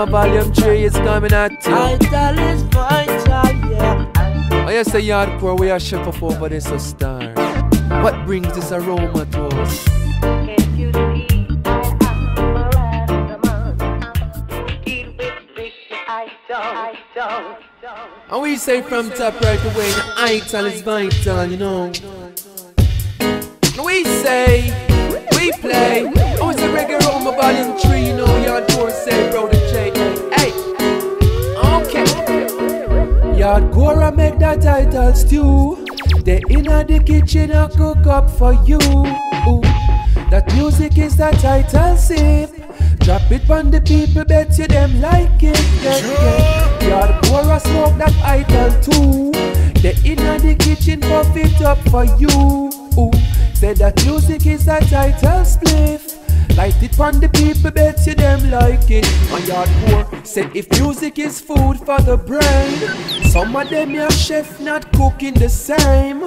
aroma volume 3 is coming at you. Vital is vital, yeah. I say hardcore we are chef up over this a star. What brings this aroma to us? And we say from top right away, the ital is vital, you know. And we say, we play. Oh, it's a reggae aroma volume 3, you know. yard Hardcore say, bro, the J. Hey, okay. Yardcore I make that title stew. They inna the kitchen I cook up for you. Ooh. That music is the title sip. Drop it on the people, bet you them like it. Yeah, yeah. Yardcore I smoke that title too. They inna the kitchen puff it up for you. Say that music is the title spliff. Light it on the people, bet you them like it. On hardcore, said if music is food for the brain, some of them your chef not cooking the same.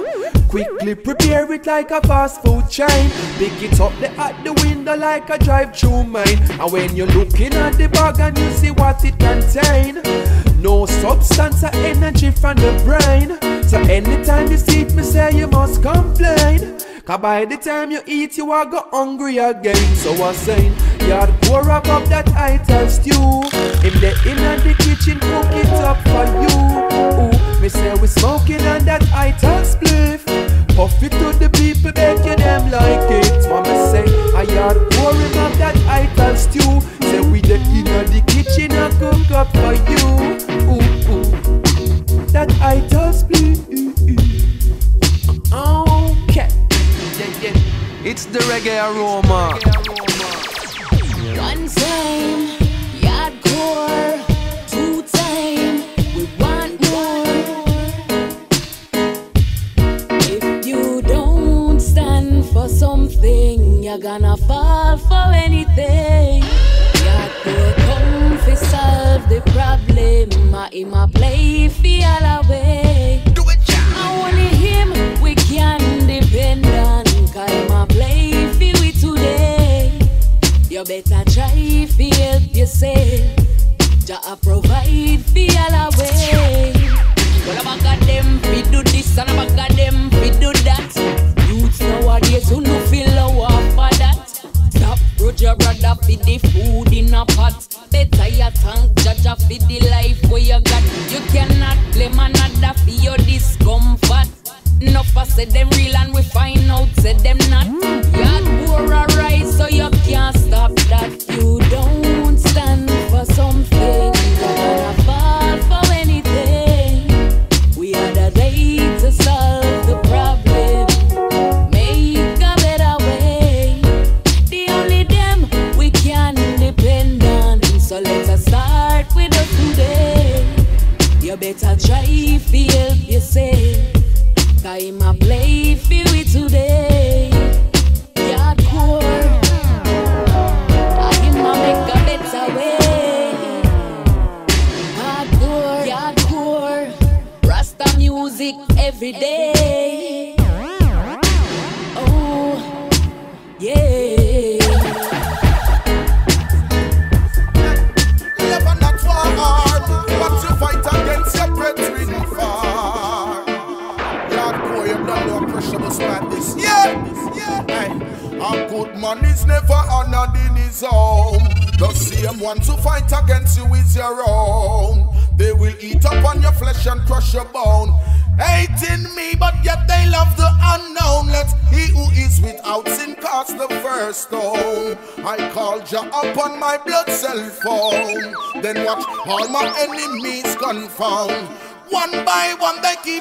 Quickly prepare it like a fast food chain. Pick it up the at the window like a drive-through mine. And when you're looking at the bag and you see what it contain, no substance or energy from the brain. So anytime you see me say you must complain. Cause by the time you eat, you are go hungry again. So I'm saying, you're up up that ital stew. In the inner the kitchen, cook it up for you. Ooh, me say we smoking on that ital spliff. Puff it to the people, make you them like it. Mama say, I are pouring up that ital stew. Say we the inner the kitchen, I cook up for you. Ooh, ooh. That ital. Okay. Yeah, yeah. It's the reggae aroma. One time,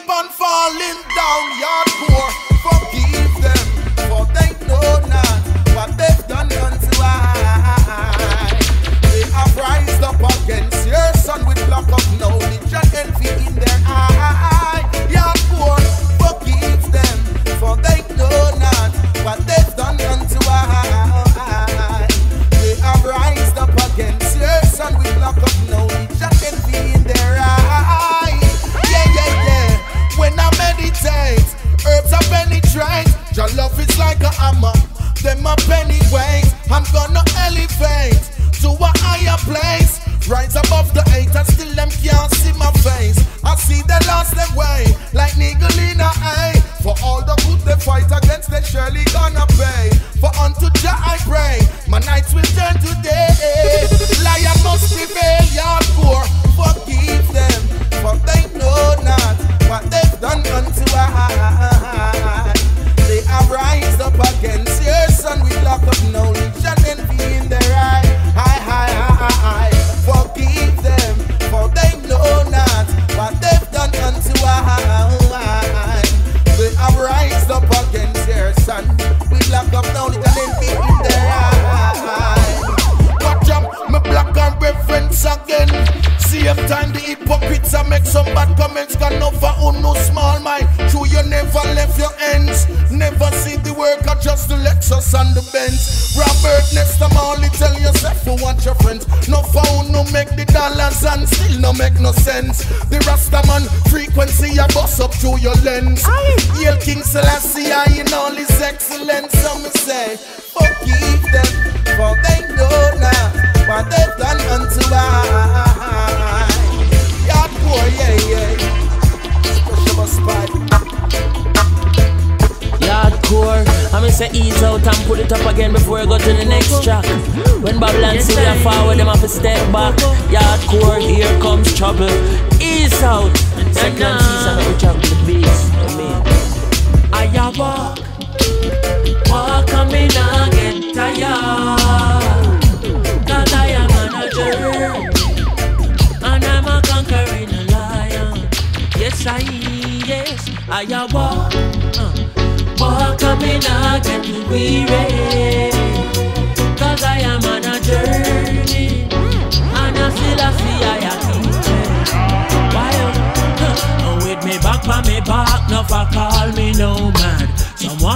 keep on falling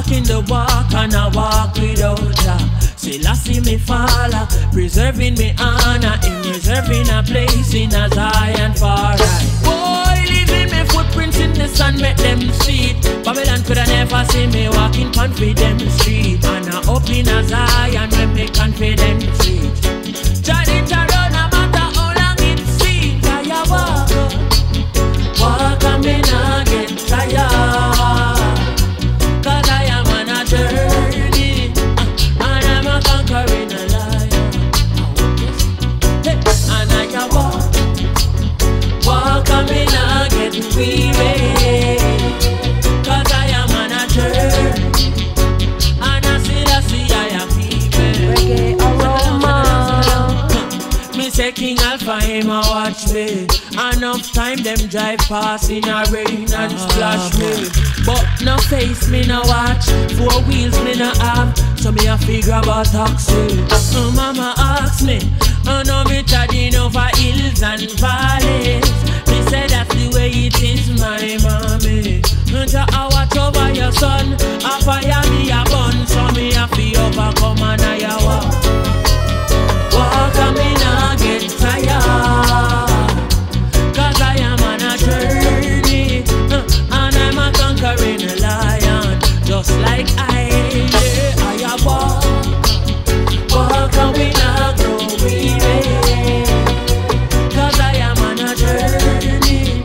Some walking the walk and I walk without ya. Still I see me follow Preserving me honor In reserving a place in a Zion far right Boy, leaving me footprints in the sun Make them see it. Babylon coulda never see me walking confident street. And I open in a Zion when me confident drive past in a rain and splash me. But no face me no watch. Four wheels me no have. So me a figure about taxi. Uh, Mama ask me I know me treading over hills and valleys? Me say that's the way it is my mommy. Jah I watch over your son. I fire me a bun So me a fi overcome and I a Walk Just like I, yeah, I a walk Walk and we not grow weary Cause I am on a journey.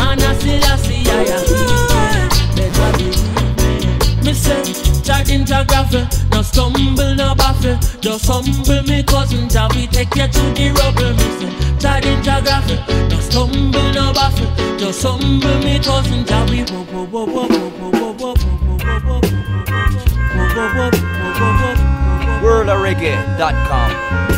And I still I see I am here. Better believe me Me say, charging geography No stumble, no baffle. Just humble me cousin Till we take you to the rubble. Me say, charging geography No stumble, no baffle. Just humble me cousin Till we wo wo wo wo PerlaReggae.com.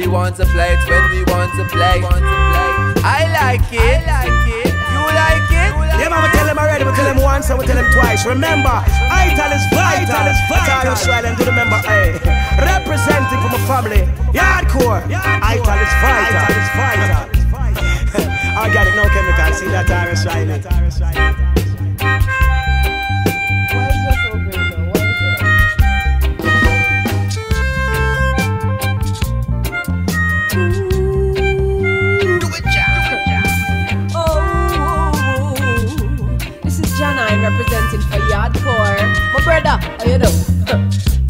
we want to play, it's when we want to play. I like it. I like it. You like it? Yeah, man, we tell them already, we tell them once and we tell them twice. Remember, ITAL is vital. Vital. That's all and do remember, hey. Eh? Representing for my family, Yardcore. ITAL is vital. It's vital. Organic, no chemical. See that Tarrus Riley. My brother, you do?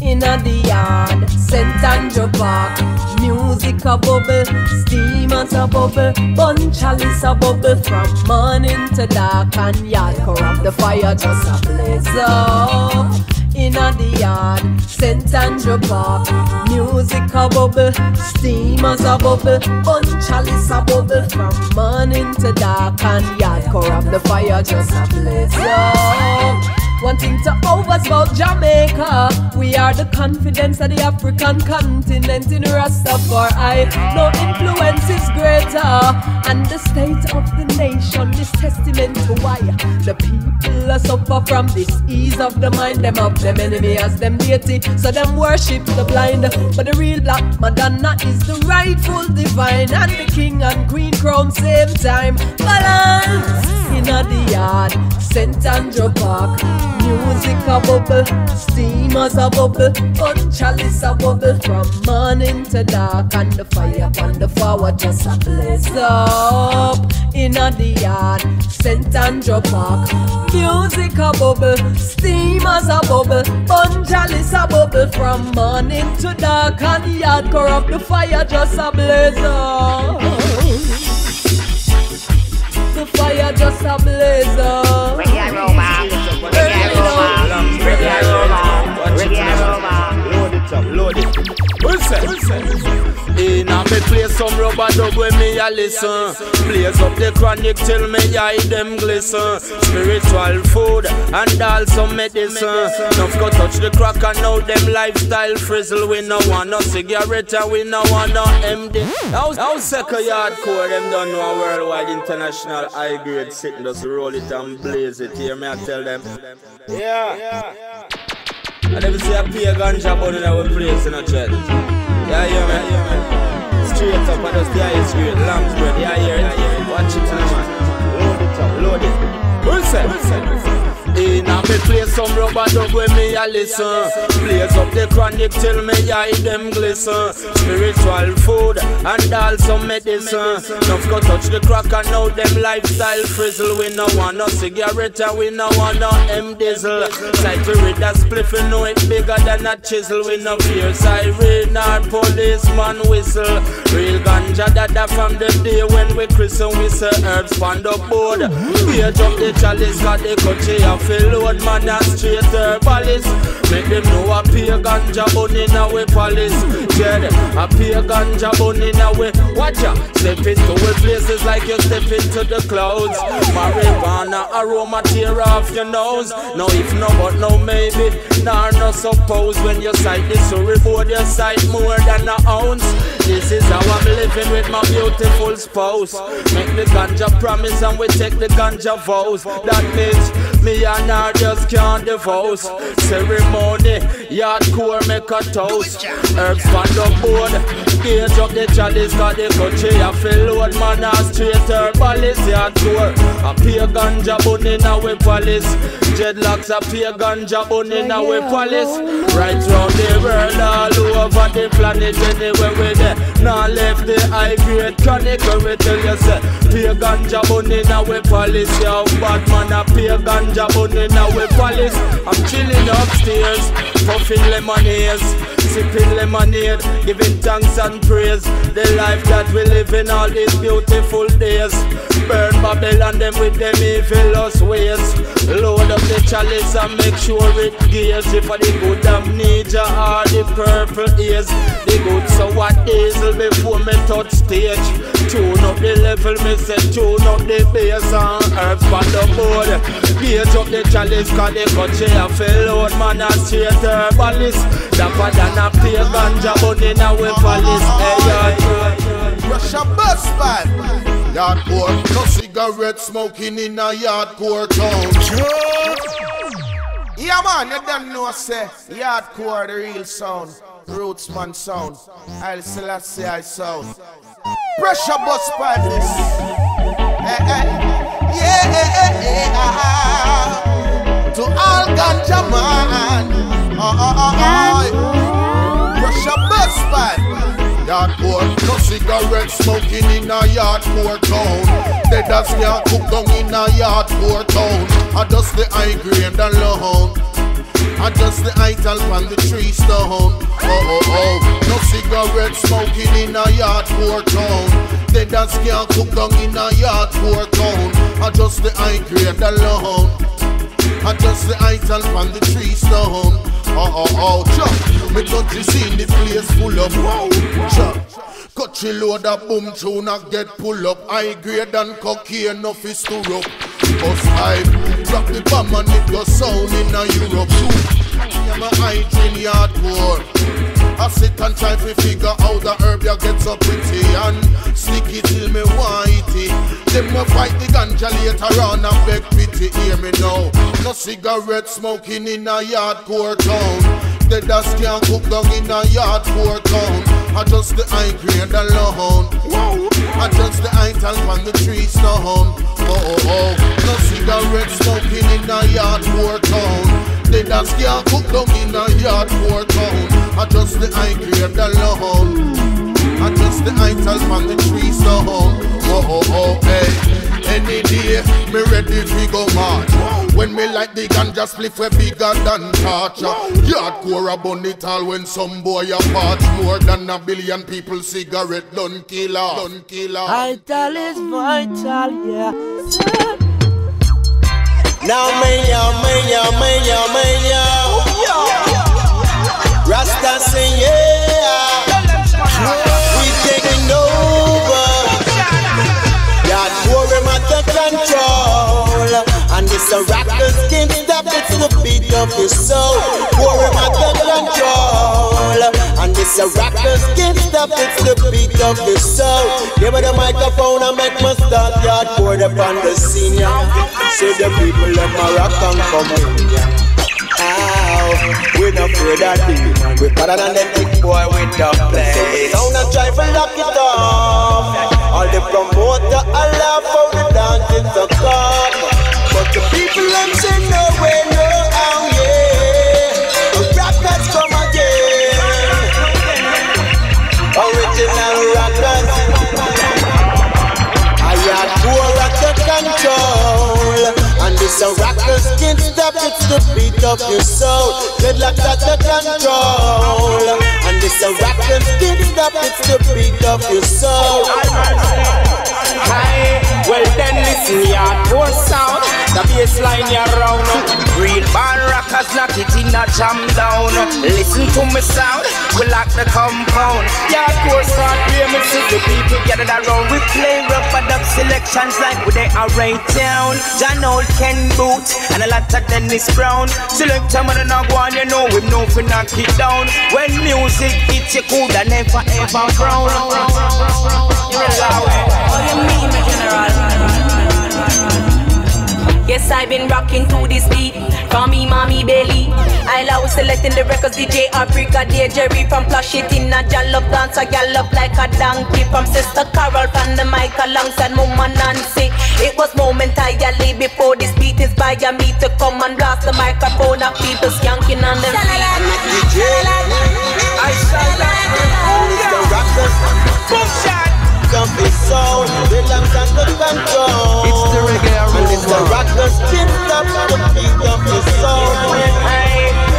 In a the yard, St. Andrew Park. Music a bubble, steam as a bubble, bun chalice a bubble from morning to dark, and Yardcore corrupt the fire just a blaze up. In a the yard, St. Andrew Park. Music a bubble, steam as a bubble, bun chalice a bubble from morning to dark, and Yardcore corrupt the fire just a blaze up. One thing to overs about Jamaica. We are the confidence of the African continent in Rastafari. No influence is greater. And the state of the nation is testament to why the people suffer from this ease of the mind. Them of them enemy as them deity. So them worship the blind. But the real black Madonna is the rightful divine. And the king and queen crown same time. Balance in the yard. St. Andrew Park. Music a bubble, steam as a bubble, fun chalice a bubble from morning to dark, and the fire on the forward just a blaze up in the yard, St. Andrew Park. Music a bubble, steam as a bubble, fun chalice a bubble from morning to dark, and the yard of the fire just a blaze up. The fire just a blaze up. Up, load it. Listen. In a me play some rubber dub when me a listen. Blaze up the chronic till me eye them glisten. Spiritual food and also medicine. Enough go touch the crack and now them lifestyle frizzle. We no want no cigarette and we no want no MD How, how second yard core them don't know a worldwide international high grade. Sitting Just roll it and blaze it. Hear me? I tell them. Yeah. Yeah I never see a pay ganja bun in our place in a chat. Yeah, yeah, man. Yeah, man. Straight up, I just the highest grade, lamb's bread. Yeah, yeah, yeah. Watch it, man. Load it up, load it. Who's that? In a me play some rubber dub when me a listen. Blaze up the chronic till me eye them glisten. Spiritual food and also medicine. Enough go touch the crack and now them lifestyle frizzle. We no want no cigarette and we no want no M diesel. Side to read that spliff we know it bigger than a chisel. We no fear siren or policeman whistle. Real ganja dada from the day when we christen We say herbs on the board. Page up the chalice got the country a fill load man a straight herbalist Make them know a pay ganja bun in a we palace Jed, a pay ganja bun in a we Watch ya, step into we places like you step into the clouds. Marijuana aroma tear off your nose. No if no but no maybe. Nor no suppose when you sight the storyboard You sight more than a ounce. This is how I'm living with my beautiful spouse. Make the ganja promise and we take the ganja vows. That means me and her just can't divorce. Ceremony, yardcore make a toast. Herbs on the board. Gauge up the chalice got the country I feel load. Man a straight herbalist Yardcore, a pay ganja bun in a we palace Dreadlocks a pay ganja bun in a palace Right round the world all over the planet Anywhere we there. Now left the high grade chronic we tell you say Pay ganja bun in a palace Yo bad man a pay ganja bun in palace I'm chilling upstairs Puffing lemonades Sipping lemonade Giving thanks and praise. The life that we live in all these beautiful days. Burn Babylon them with them evilous ways. Load up the chalice and make sure it gears If for the good amnesia or the purple ears. The good so what diesel before me touch stage? Tune up the level, me say tune up the bass. And herbs on the board. Gauge up the chalice cause the country a fill load man a straight herbalist Dapper than a pay ganja bun in a we palace Hey, eh, yeah. Russia bus man. Yardcore, no cigarette smoking in a yardcore town. Yeah man, you don't know say yardcore the real sound, roots man sound. I'll still say I sound. Pressure bus this. Eh, eh. Yeah, ah, ah, ah. to all ganja man. Yardcore, no cigarette smoking in a Yardcore town. Dead as can't cook down in a Yardcore town. I just the high grade alone. I just the ital on the tree stone. Oh oh oh, no cigarette smoking in a yard poor town. Dead as can't cook down in a Yardcore town. I just the high grade alone. I just the ital on the tree stone. Oh oh oh, chop. Me touch the scene, the place full of wow. Chop. You load of boom tune and get pull up. High grade and cocaine, no fist to rope. Bust hype, drop the bomb and it go sound in a Europe too. I'm a high train Yardcore. I sit and try to figure how the herb you get so pretty and stick till me whitey. Them fight the ganja later on and beg pity. Hear me now. No cigarette smoking in a yard core town. Dead as can't cook down in a yard poor town. I just the high grade alone. I just the ital on the tree stone. Oh oh oh, no cigarette smoking in a Yardcore town. Dead as can't cook down in a yard poor town. I just the high grade alone. I just the ital on the tree stone. Oh oh oh, hey. Any day, me ready to go march. When me like the ganja spliff we bigger than torch. Hardcore a bun it all when some boy a parch. More than a billion people cigarette done kill off. Done kill off. Vital is vital, yeah. Now me yo, me yo, me yo, me yo. Rasta say yeah. We taking over. Yard war him at the control. And this a rapper's skin stop, it's the beat of your soul. War him at the control. And this a rapper's skin stop, it's the beat of your soul. Give me the microphone and make me start Yardcore up on the scene. yeah. Say the people of Morocco come in. yeah. We not afraid of demon. We better than them big boy with the place. Sound and try to lock it off. All the promoter allow for the dancing to come. But the people them say no way, no how, This a rockers can't stop, it's the beat of your soul. Dreadlocks at the control. And this a rockers can't stop, it's the beat of your soul. Aye, well then listen, yard poor sound. The bassline you round Real band rockers knock it in a jam down. Listen to me sound, we lock the compound. Yard poor start remixes, the people gathered around. We play rough up selections like we they are right down. John Holt Ken Boothe and a lot of Dennis Brown. Select of the not one, you know him no for knock it down. When music hits you coulda never ever frown. You allow it. What do you mean, general? Yes, I've been rocking to this beat from me mommy belly. I love selecting the records, DJ Africa, DJ Jerry from Plush It in a jallop dance, a gallop like a donkey from Sister Carol from the mic alongside Mama Nancy. It was momentarily before this beat is by me to come and blast the microphone of people skanking on them feet. I shall not the rockers. Boom shot. Something sound, belongs under control. It's the reggae And it's the aroma. rockers can't stop the beat of your soul.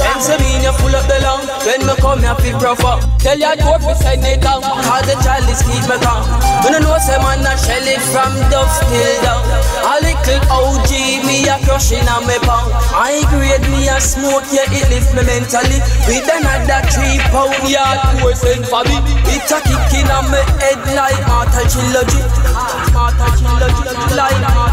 Pennsylvania full up the long When me come here fi rough up. Tell your dwarf fi send it down Cause the child is keep me calm. When I know say man a shell it from dusk till down A little OG me a crushing on me pound I grade me a smoke yeah it lift me mentally. With another three pound yard poor send for me. It a kicking on me head like mortal trilogy. Mortal trilogy Like mortal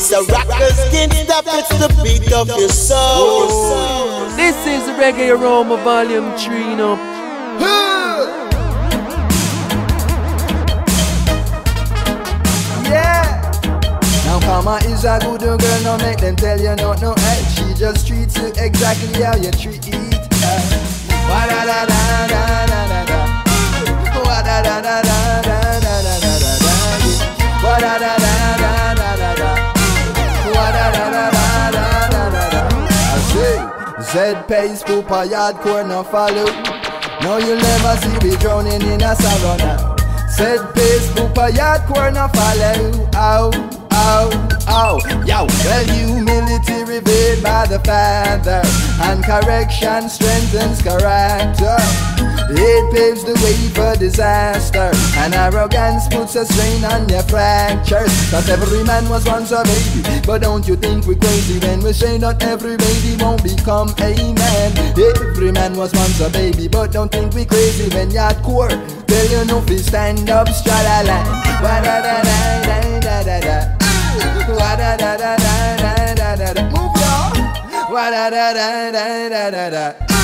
And this a rockers can't stop, it's the beat of your soul. This is Reggae Aroma Volume 3, you know. Yeah. Now Karma is a good girl, no make them tell you no, no, hey. She just treats you exactly how you treat it. Wa da da da da da da da. Wa da da da da da da da da da da. Wa da da da da say, Z pays poop a yard corner follow. No, you'll never see me drowning in a now. Said pace poop a yard corner follow. Ow, ow, ow. Yo, well, humility revealed by the Father, and correction strengthens character. It paves the way for disaster. And arrogance puts a strain on your fractures. Cause every man was once a baby. But don't you think we're crazy when we say not every baby won't become a man? Every man was once a baby But don't think we're crazy when you're poor. Tell you no fi stand up, strada da da da da da da da da da da da da da da Move y'all. Da da da da da da da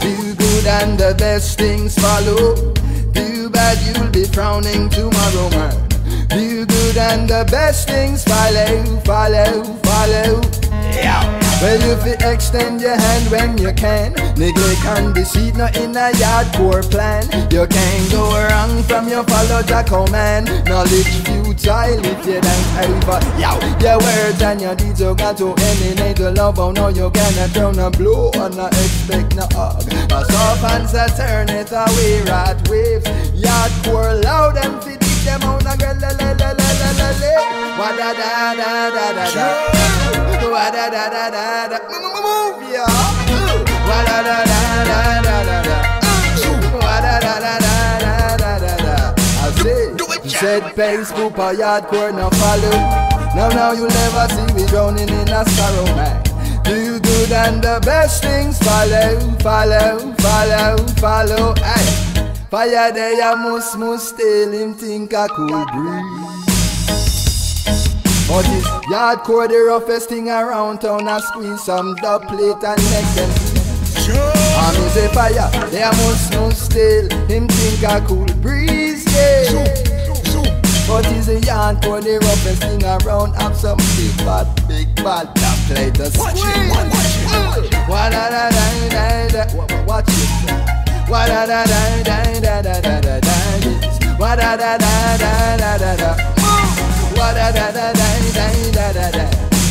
do good and the best things follow. Do bad, you'll be frowning tomorrow, man. Do good and the best things follow, follow, follow. Yeah. Well, if you extend your hand when you can, neglect and deceit not in a hardcore plan. You can't go wrong from your follow the command. Knowledge futile if you don't over. Yo, your words and your deeds you got to emanate the love. Oh no, you gonna turn a blow and not expect no hug. A soft answer turn it away, rat waves. Hardcore loud and fit them on a girl, la la la la la la da da da da da da da da da da da. Move ya. Wa da da da da da da da. Wa da da da da da da da. I say. You said pace, for a yard, corn, now follow. Now, now you'll never see me drowning in a sorrow, man. Do good and the best things follow, follow, follow, follow. Hey. Fire there, I must, must tell him think I could breathe. But it's hardcore, the roughest thing around town. I squeeze some dub plate and make them I'm in the fire, there must, must still him think I could breeze, yeah. But it's a yarn for the roughest thing around. Have some big bad, big bad dub plate to squeeze. Wa da da da da da. Watch it. Wa da da da da da da da da da. Wa da da da da da da da.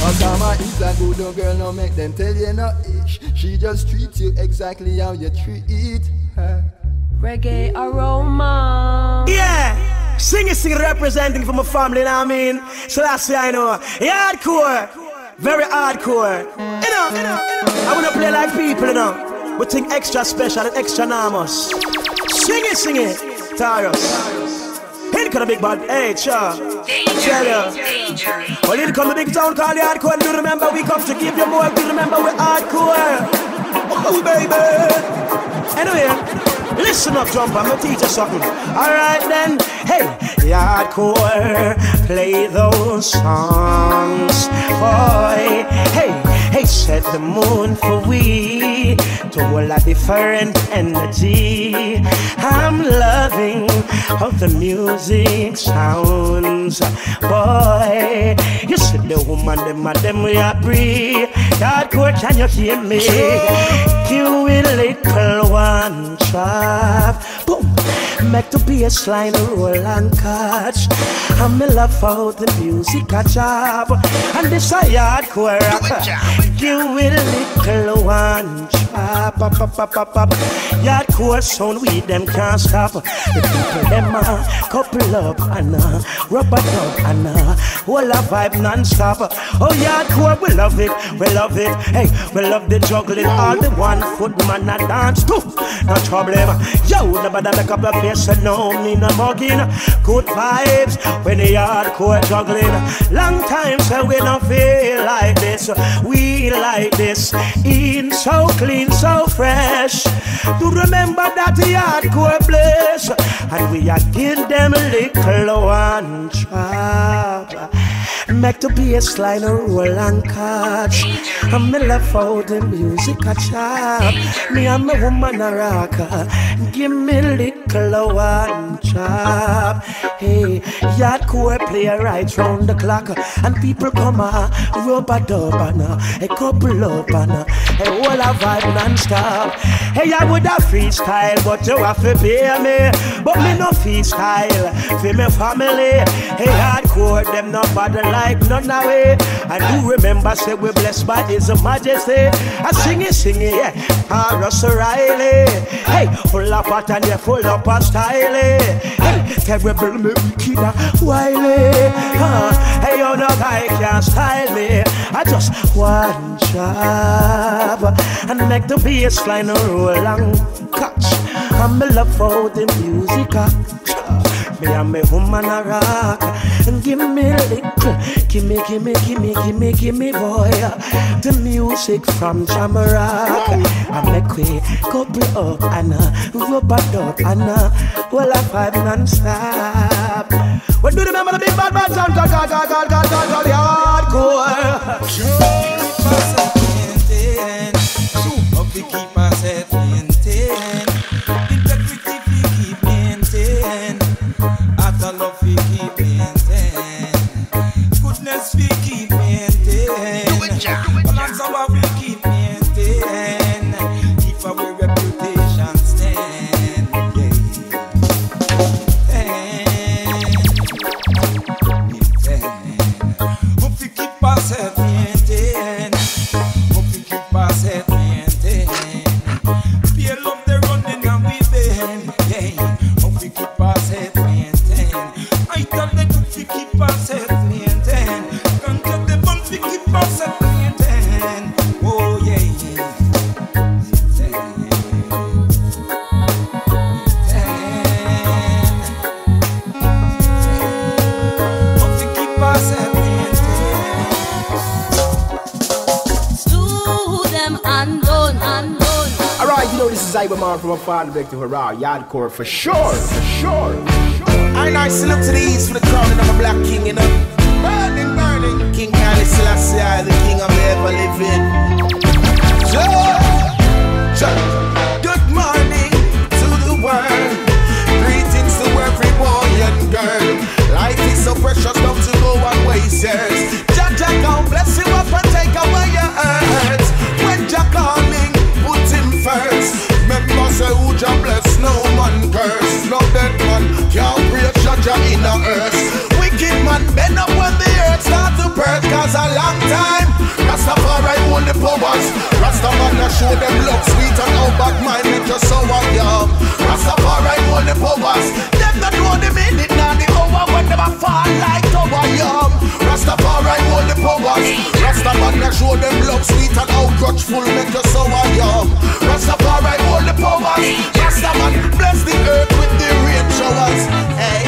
Osama is a good girl, no make them tell you no ish. She just treats you exactly how you treat her. Reggae aroma. Yeah. Sing it, sing representing from a family, you know what I mean? So that's the I know. Yeah, hardcore! Very hardcore. You know, you know, I wanna play like people, you know. We think extra special and extra enormous. Sing it, sing it. Tarrus. Here come the big bad, hey, cha. Tell ya. Well, here come the big town called hardcore. Do remember we come to give you more. Do remember we're hardcore. Oh, baby. Anyway, listen up, jump. I'm gonna teach you something. Alright then. Hey, hardcore, play those songs. Boy, hey, set the moon for we to all a different energy. I'm loving how the music sounds. Boy, you see the woman, them and them we are breathe. Hardcore, can you hear me? Will little one trap. Boom. Make the bassline roll and catch. I'm in love how the music a job. And this a hardcore rock. You will little one trap. Pop, pop, pop, pop, pop. Hardcore sound we them can't stop. The people them a couple up and uh, a rubber dub and uh, a whole a vibe non-stop. Oh hardcore we love it, we love it. Hey, we love the juggling. All the one foot man a dance too. No problem. Yo, nobody make up a face and no me no mugging. Good vibes when the hardcore juggling. Long time so we don't feel like this. We like this. In so clean, so fresh. To remember that the hardcore bless. And we are give them a little one trap. Make the bassline roll and catch. And me love how the music a chop. Me and my woman a rocker. Give me little one chop. Hey, core play right round the clock. And people come a rub a dub ah, and a couple up ah, and a whole a vibe non-stop. Hey, I would have freestyle, but you have to pay me. But me no freestyle for me family. Hey, hardcore, them not bother like none it. And you remember, say we blessed by His Majesty. I sing it, sing it, yeah. Ah, Riley. Hey, full of pot and yeah, full of of style. Hey, terrible me wicked and wily. Uh, hey, you no guy can style me. I just one job and make the bass line roll and catch. I'm a love for the music. Uh, me and me woman a rock give me little, give me, give me, give me, give me, give me, boy. The music from Jamarock. I make we couple up and uh, rub a dub and uh, well I vibe non-stop. What do you remember the big bad man sound? God, God, God, God, God, God, God, hardcore. Sure, keep myself maintained from a back to hurrah, yardcore for sure, for sure. I nice look to the east for the crown and I'm a black king, you know. Burning, burning. King Haile Selassie, the king of the ever living. Good morning to the world. Greetings to every boy and girl. Life is so precious, don't you go and waste yours. Can't break Jah in the earth. Wicked man bend up when the earth start to burst. Cause a long time Rastafari hold the powers. Rastaman show them love sweet and how bad mind make you so young. Rastafari hold the powers. Them not know the minute now the hour when them a fall like tower young. Rastafari hold the powers. Rastaman show them love sweet and how grudgeful make you so young. Rastafari hold the powers. Rastaman bless the earth with the rain showers.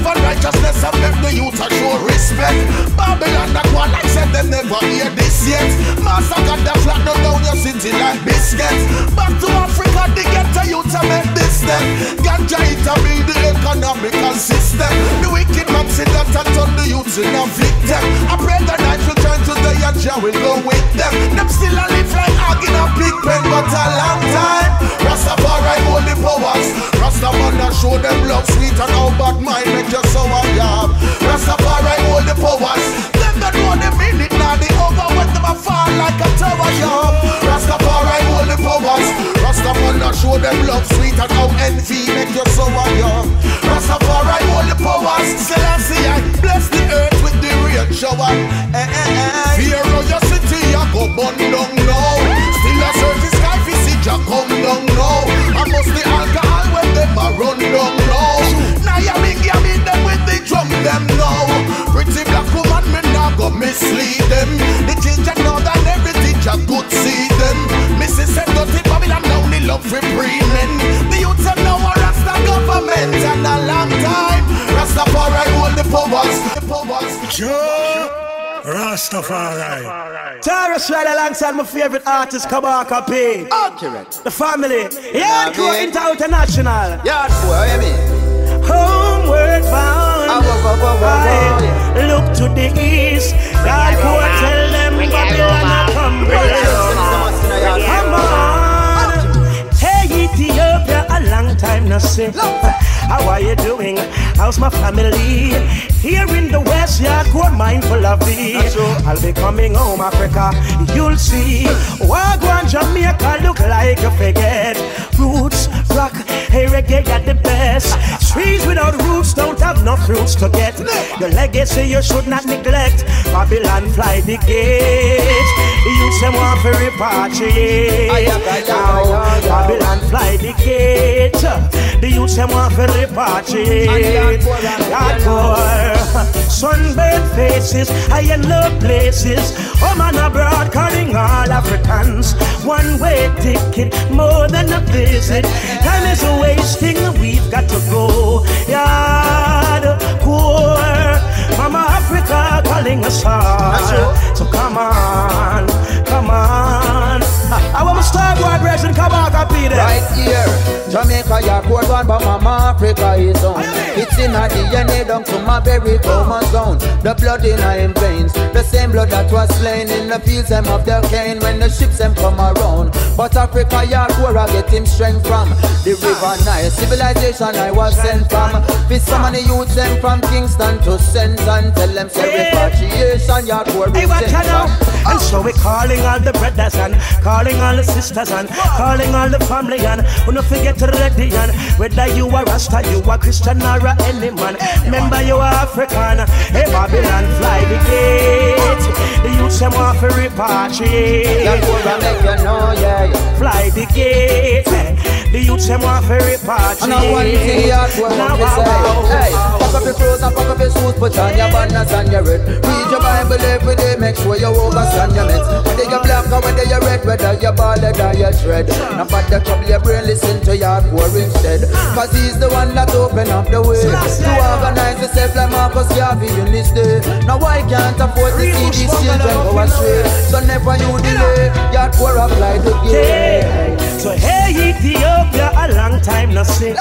Love and righteousness have make the youth a show respect. Babylon that one like said they never hear this yet. Master got the flat no down your city like biscuits. Back to Africa, they get to youth to make this step. Ganja it to build the economical system. The wicked man see that and turn the youth in a victim. I pray the night will turn to day and Jah will go with them. Them still a live like hog in a big pen, but a long time. Rastafari hold the powers. Rastaman show them love sweet and how bad mind make you so a yob. Rastafari hold the powers. Them that know the minute now the over when them a fall like a tower yob. Rastafari hold the powers. Rastaman show them love sweet and how envy make you so a yob. Rastafari hold the powers. Selassie I bless the earth with the rain shower. Eh, eh, eh. Fear of your city, I go burn down now. Still a surface Jah come down now. I must the alcohol when them a run down now. Now you big, you beat them with the drum them now. Pretty black woman, me nah go mislead them. The ginger know that everything Jah good see them. Mrs. said dirty Babylon now the love for free men. The youth them now a Rasta government and a long time. Rastafari hold the powers. The powers. Joe Rastafari. Tarrus right alongside my favorite artist, Kabaka P. Accurate. The family. Yardcore International. Yardcore, what you mean? Homeward bound. Aye. Look to the east. God go tell them Babylon a come bring. Come on. Hey Ethiopia, a long time no see. How are you doing? How's my family? Here in the West, yeah, we're mindful of thee. I'll be coming home, Africa. You'll see. Wagwan Jamaica look like you forget. Roots, rock, hey, reggae got the best. Trees without roots don't have no fruits to get. Your legacy you should not neglect. Babylon fly the gate. The youths them want to repatriate. Now, Babylon fly the gate. The youths them want to repatriate. Hardcore. Sunburned faces, I yellow places. Oh man abroad calling all Africans. One way ticket, more than a visit. Time is wasting, we've got to go. Yard core. Mama Africa calling us all. So come on, come on. I want to start one version, come on, copy. Right here, Jamaica, your cold one, but Mama Africa is on. It's in our DNA down to my very chromosome. The blood in our veins, the same blood that was slain in the fields them of the cane when the ships them come around. But Africa, your core, I get him strength from the river Nile. Civilization I was sent from. With so many youths them from Kingston to Senton. Tell them say repatriation, your core Hey, is sent from. And so we calling all the brothers and calling all the sisters and calling all the family and we not forget to ready and whether you are Rasta, you are Christian or a any man. Remember you are African. Hey Babylon, fly the gate. The youth them want to repatriate. Your core make you know, yeah, yeah. Fly the gate. The youth them want to repatriate. And I want to see your core Now, to say, wow, hey, pack up your clothes and pack up your shoes, put on your banners and your red. Read your Bible every day, make sure you overstand your meds. Whether you're black or whether you're red, whether you're bald or you're dread. Now but the trouble your brain, listen to your core instead. Cause he's the one that open up the way to organize yourself like Marcus Garvey in this day. Now why can't afford to see these children go astray? So never you delay, your core apply the game. So hey Ethiopia, a long time no see.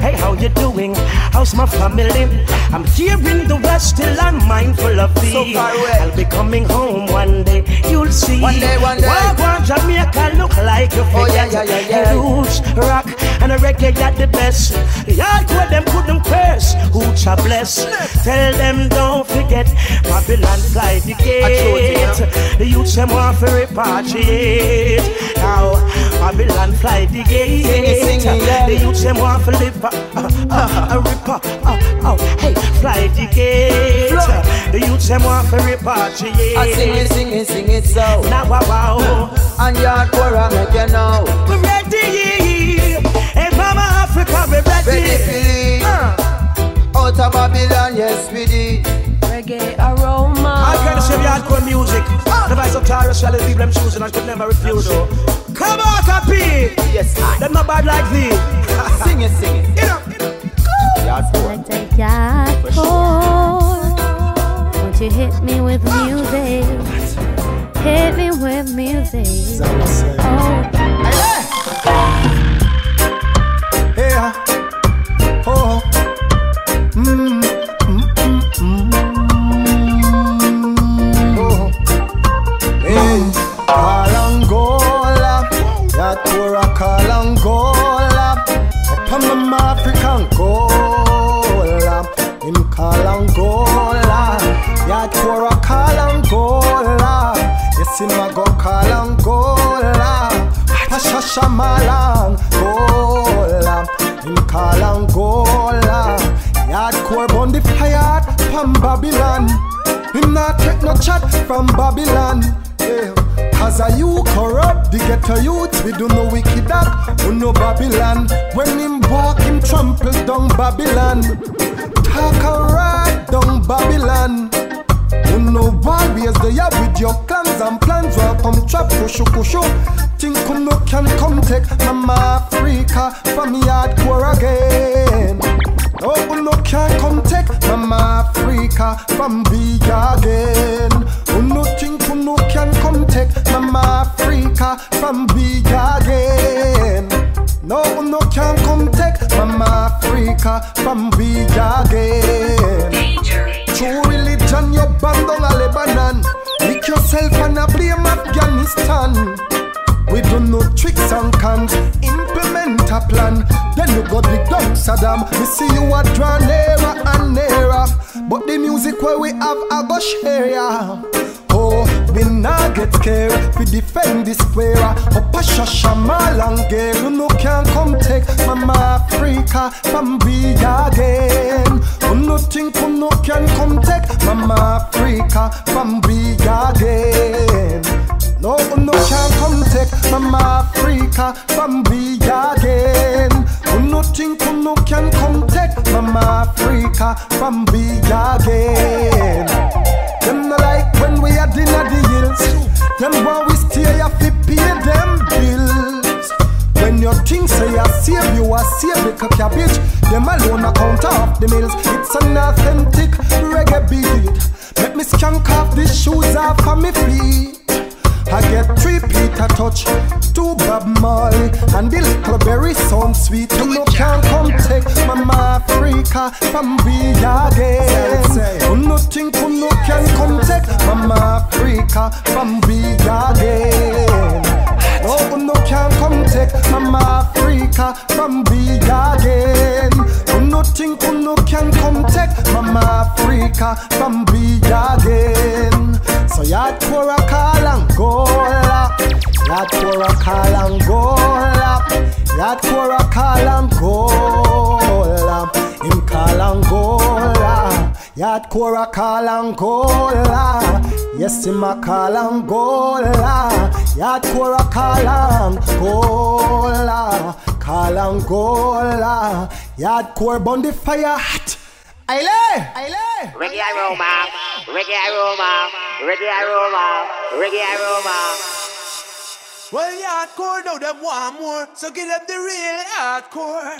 Hey, how you doing? How's my family? I'm here in the West, still I'm mindful of thee. So far away. I'll be coming home one day. You'll see. One day, one day. Wagwan Jamaica look like you Oh, yeah, forget. yeah, yeah, yeah. Hey, roots, rock, and a reggae got the best. Yeah, where them couldn't curse. Hooch are blessed. Tell them don't forget. Babylon fly the gate. The youths them want to repatriate. Now, Babylon fly the gate. Sing it, sing it, yeah. The youths them want to live. Uh, uh, rip, uh, uh, oh, hey, fly the gate. The youths them want to repatriate. I sing it, sing it, sing it so. Now, wow, wow. And your core I make you know. We're ready. Hey, Mama Africa, we're ready. Ready. Out of Babylon, yes we did. Reggae aroma. I can't say hardcore music. Ah. The vice of Tarrus shall leave them choosing and could never refuse. Come on, copy. Yes, I. Them not bad like thee. Sing it, sing it. You know, Yardcore. Hardcore. Won't you hit me with music? Hit me with music. Oh, Pashasha Malangola. In Kalangola. Yard core the fire from Babylon. Him not take no chat from Babylon. Yeah. A you corrupt the ghetto youth, we do no wicked act, who no Babylon. When him walk, him trample down Babylon. Talk a right down Babylon. Who no warriors they are with your clans and plans will come trap kushu kushu. Think who no can come take Mama Africa from me hardcore again. Oh, no can come take Mama Africa from me again. Who no think no can come take Mama Africa from me again. No, no can come take Mama Africa from we again. True religion, you ban down a Lebanon. Lick yourself and a blame Afghanistan. We do no tricks and cons, implement a plan. Then you go dig down Saddam. We see you are draw nearer and nearer. But the music where we have a go share ya. Oh, we not get scared. We defend this square. Up a shasha malangale. You no can come take Mama Africa from we again. You no think you no can come take Mama Africa from we again. No, no can come take Mama Africa from we again. Oh, no think oh, no can come take Mama Africa from we again. Them no like when we are dinner the hills. Them want we stay a fi pay them bills. When your things say I save you, I save the cabbage. Them alone account off the mills. It's an authentic reggae beat. Let me skank off the shoes off of me feet. I get three Peter Tosh, two Bob Marley, and the little berry sound sweet. You no can come take Mama Africa from we again. You no think you no can come take Mama Africa from we again. No, you no can come take Mama Africa from we again. You no think you no can come take Mama Africa from we again. So yard for a call Angola, yard for a call Angola, yard for a call Angola, him call Angola, yard for a call Angola, yes him a call Angola, yard for a call Angola, call Angola, yard core burn the fire hot. Aile, aile. Reggae aroma, reggae aroma, reggae aroma, reggae aroma. Well, the hardcore now them want more, so give them the real hardcore.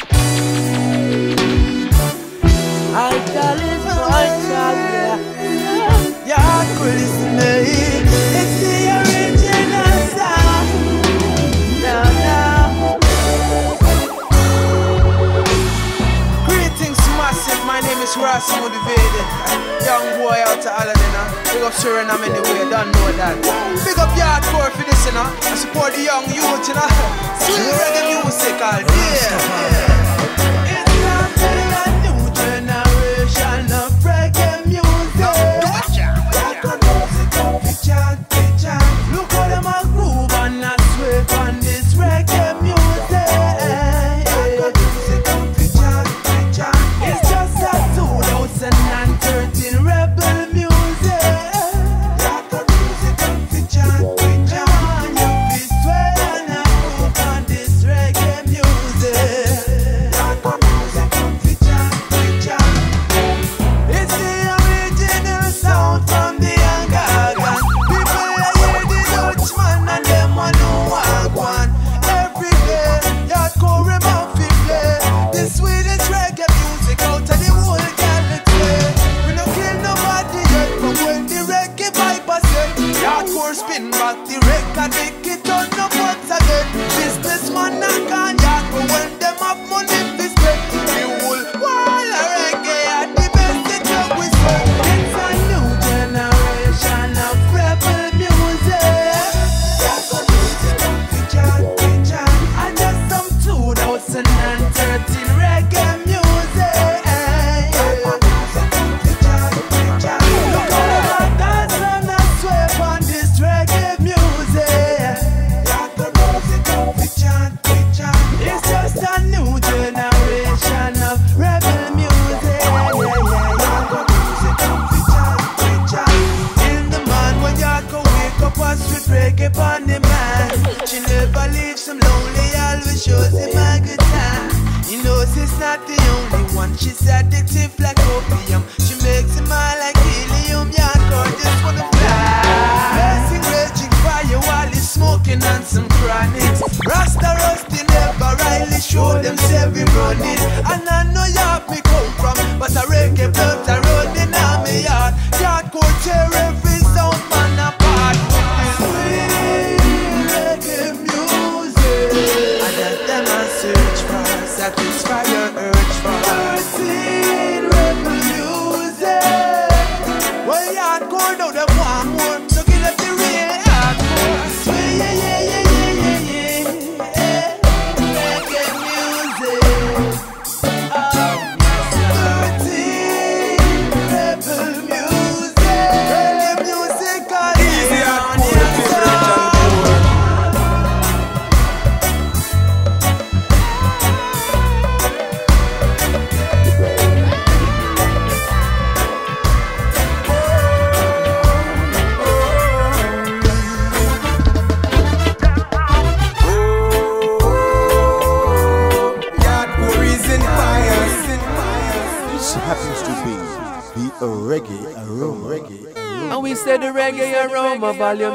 I tell it, I tell ya. Yeah, hardcore to it. It's the original sound. Now, now. Greetings, massive. My name is Ross Motivated. Young boy out to Aladdin. Big up Suriname anyway, don't know that. Up for this, you know. I support the young youth, you know. Sweet reggae music all day. It's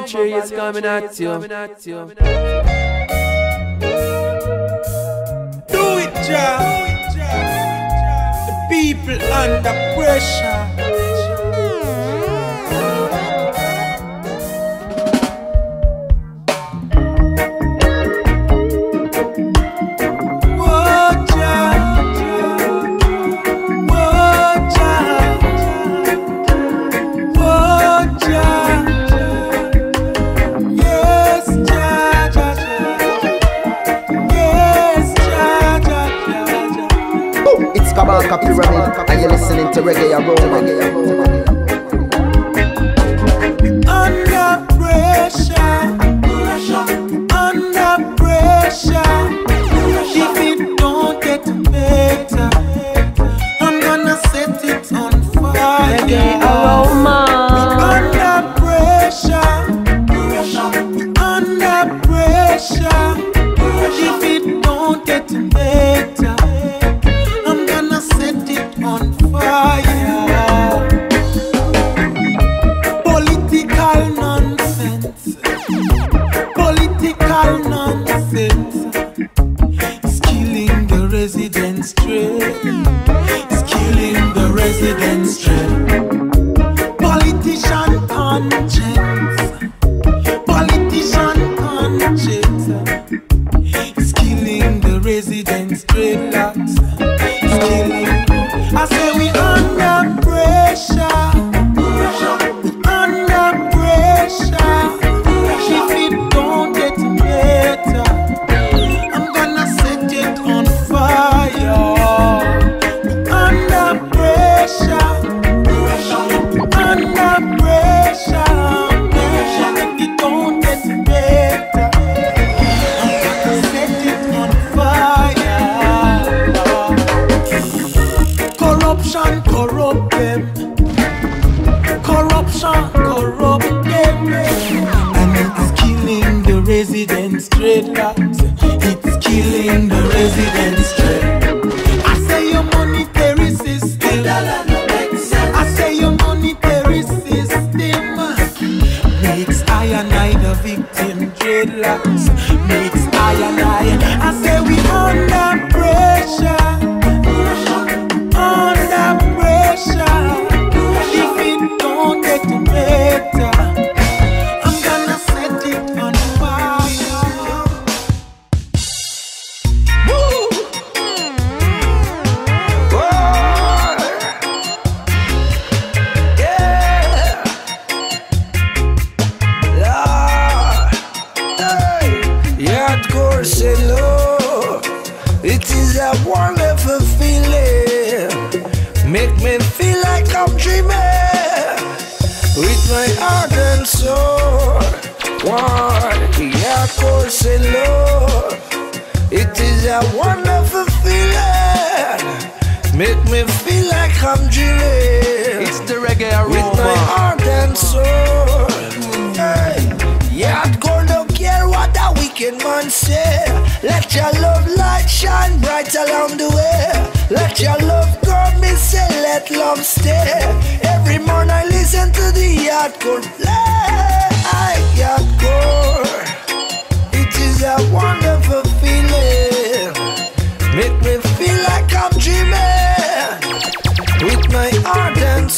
cheer is coming at you. Do it, Jah. The people under pressure. radical now.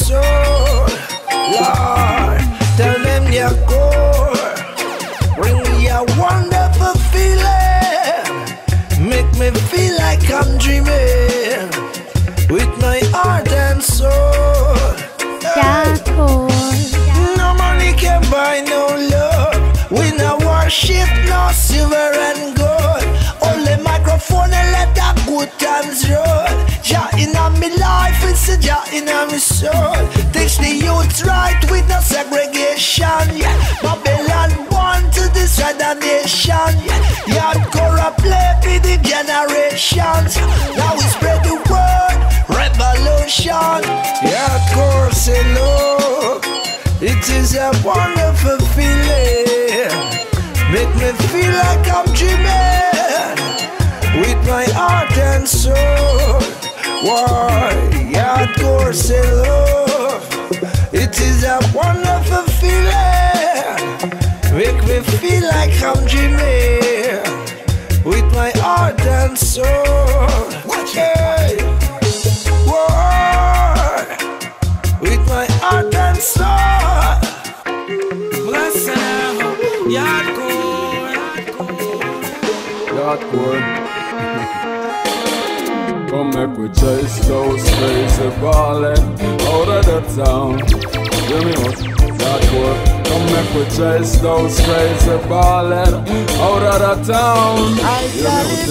soul, Lord. Tell them your core. Bring me a wonderful feeling. Make me feel like I'm dreaming with my heart and soul. Yeah. No money can buy no love. We no worship, no silver and gold. Only microphone and let the good times roll. Jah in me life, it's a Jah in my soul. Teach the youth right with no segregation. Yeah. Babylon born to destroy the nation. Yeah. Yardcore play for the generations. Now we spread the word, revolution. Yardcore say look, it is a wonderful feeling. Make me feel like I'm dreaming with my heart and soul. Why, hardcore say love. It is a wonderful feeling. Make me feel like I'm dreaming with my heart and soul. Hey. Why? With my heart and soul. Bless Hardcore. Come make we chase those crazy ballin' out of the town. Hear me out, hardcore. Come chase those crazy ballin' out of the town. Hear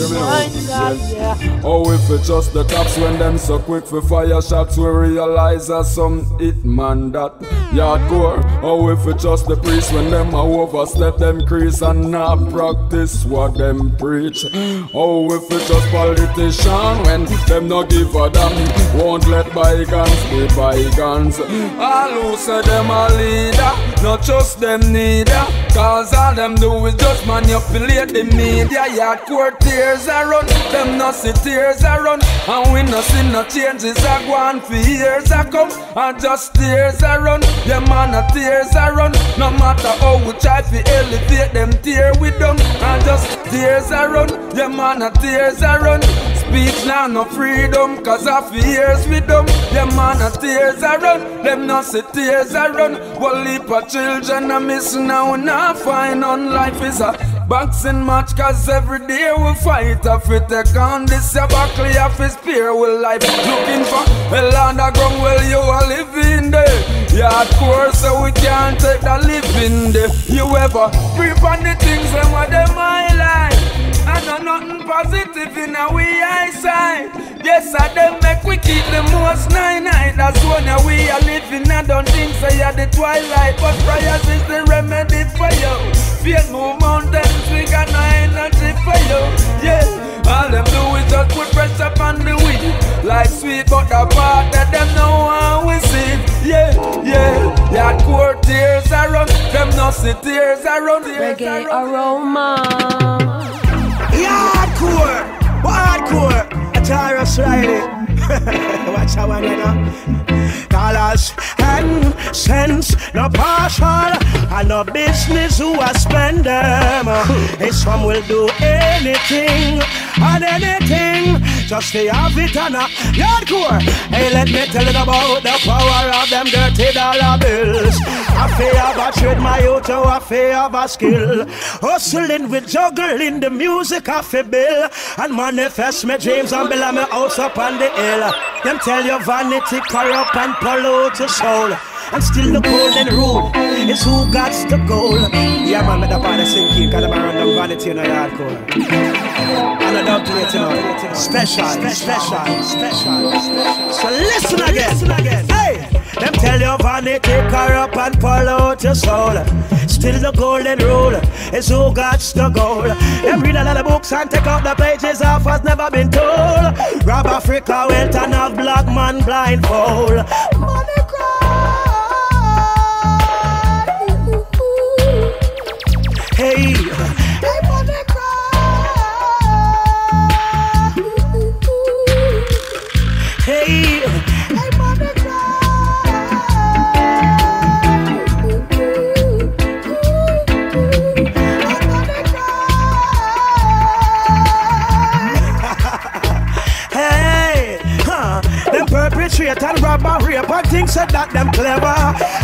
me out, hear me. Yeah. Oh, if it's just the cops when them so quick for fire shots, we realize that some hit man that hardcore. Oh, if it's just the priest when them a overstep them crease and not practice what them preach. Oh, if it's just politician when them no give a damn, won't let bygones be bygones. I lose them a leader, not just them neither. Cause all them do is just manipulate the media. Hardcore tears a run, them no see tears a run. And we no see no changes a go on for years a come. And just tears a run, them man a tears a run. No matter how we try to elevate them tear we done. And just tears a run, them man a tears a run. Speech now no freedom, cause of fears with them. Them man a tears a run, them no see tears a run. One leap of children a miss now, not find on life is a boxing match, cause every day we fight. If we take on this, a buckle of his spear with life. Looking for hell underground, well, you are living there. Yeah, of course, so we can't take the living there. You ever on the things and what them my life. I know nothing positive in our eyesight. Yes, I them make we keep the most nine night. That's when we are living. I don't think so. Yeah, the twilight, but prayers is the remedy for you. Fear no mountains, we got no energy for you. Yeah, all them do is just put pressure on the weed. Life sweet, but the part that them know how we see. Yeah, yeah, yeah. Core tears are run, them no see tears are run. Reggae aroma. Hardcore, hardcore, Atara Friday. Eh? Watch how I know. Dollars and cents, no partial, and no business who I spend them. Uh, this one will do anything and anything just to have it on a hardcore. Hey, let me tell you about the power of them dirty dollar bills. I fear of a trade my oh, I fear of a skill. Hustling with juggling the music of a bill and manifest my dreams and build my house up on the hill. Them tell you vanity corrupt and pollute your soul. And still the golden rule is who got the goal. Yeah, man, me the sing key, cause I'm a random vanity in a hardcore. And I don't it, you know. Special, special, special. special. So listen again, listen again. Hey! Them tell you vanity corrupt and pollute your soul. Still the golden rule is who got the goal. Them read a lot of books and take out the pages off has never been told. Rob Africa wealth and have black man blindfold. Money cry. hey, perpetrate and rob and rape and think said that them clever.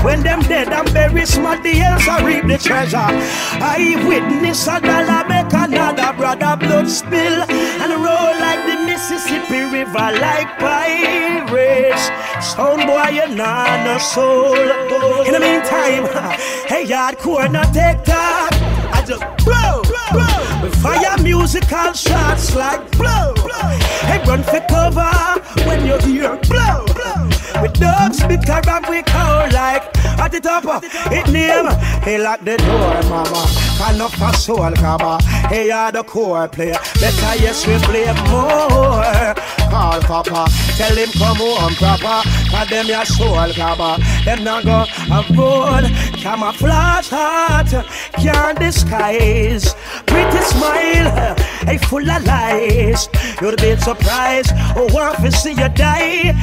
When them dead and smart, the else I reap the treasure. I witness a dollar make another brother blood spill and roll like the Mississippi River like pirates. Sound boy, you're not a soul. In the meantime, hey, hardcore not take talk. I just blow, blow. We fire musical shots like blow. Hey, run for cover when you hear blow. With dogs, big carab, we call like at the top. It name, hey, lock the door, mama. Can up a soul, kaba. Hey, you're the core player. Better, yes, we play more. Call papa, tell him come home proper. Cause them your soul, kaba. Them not go avoid camouflage heart. Can't disguise. Pretty smile, hey, full of lies. You'd be surprised. Oh, want to see you die.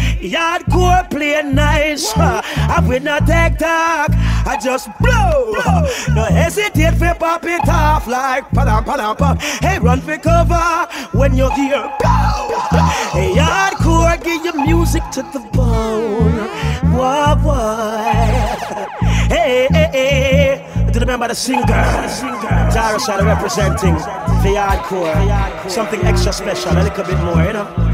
Play nice. I will not take talk. I just blow. No hesitate for pop it off like padam padam pam. Hey, run for cover when you hear pow. Hey, hardcore, give your music to the bone. Whoa, boy. Hey, hey, hey. Do you remember the singer? Shadow representing the hardcore. Something extra special, a little bit more, you know.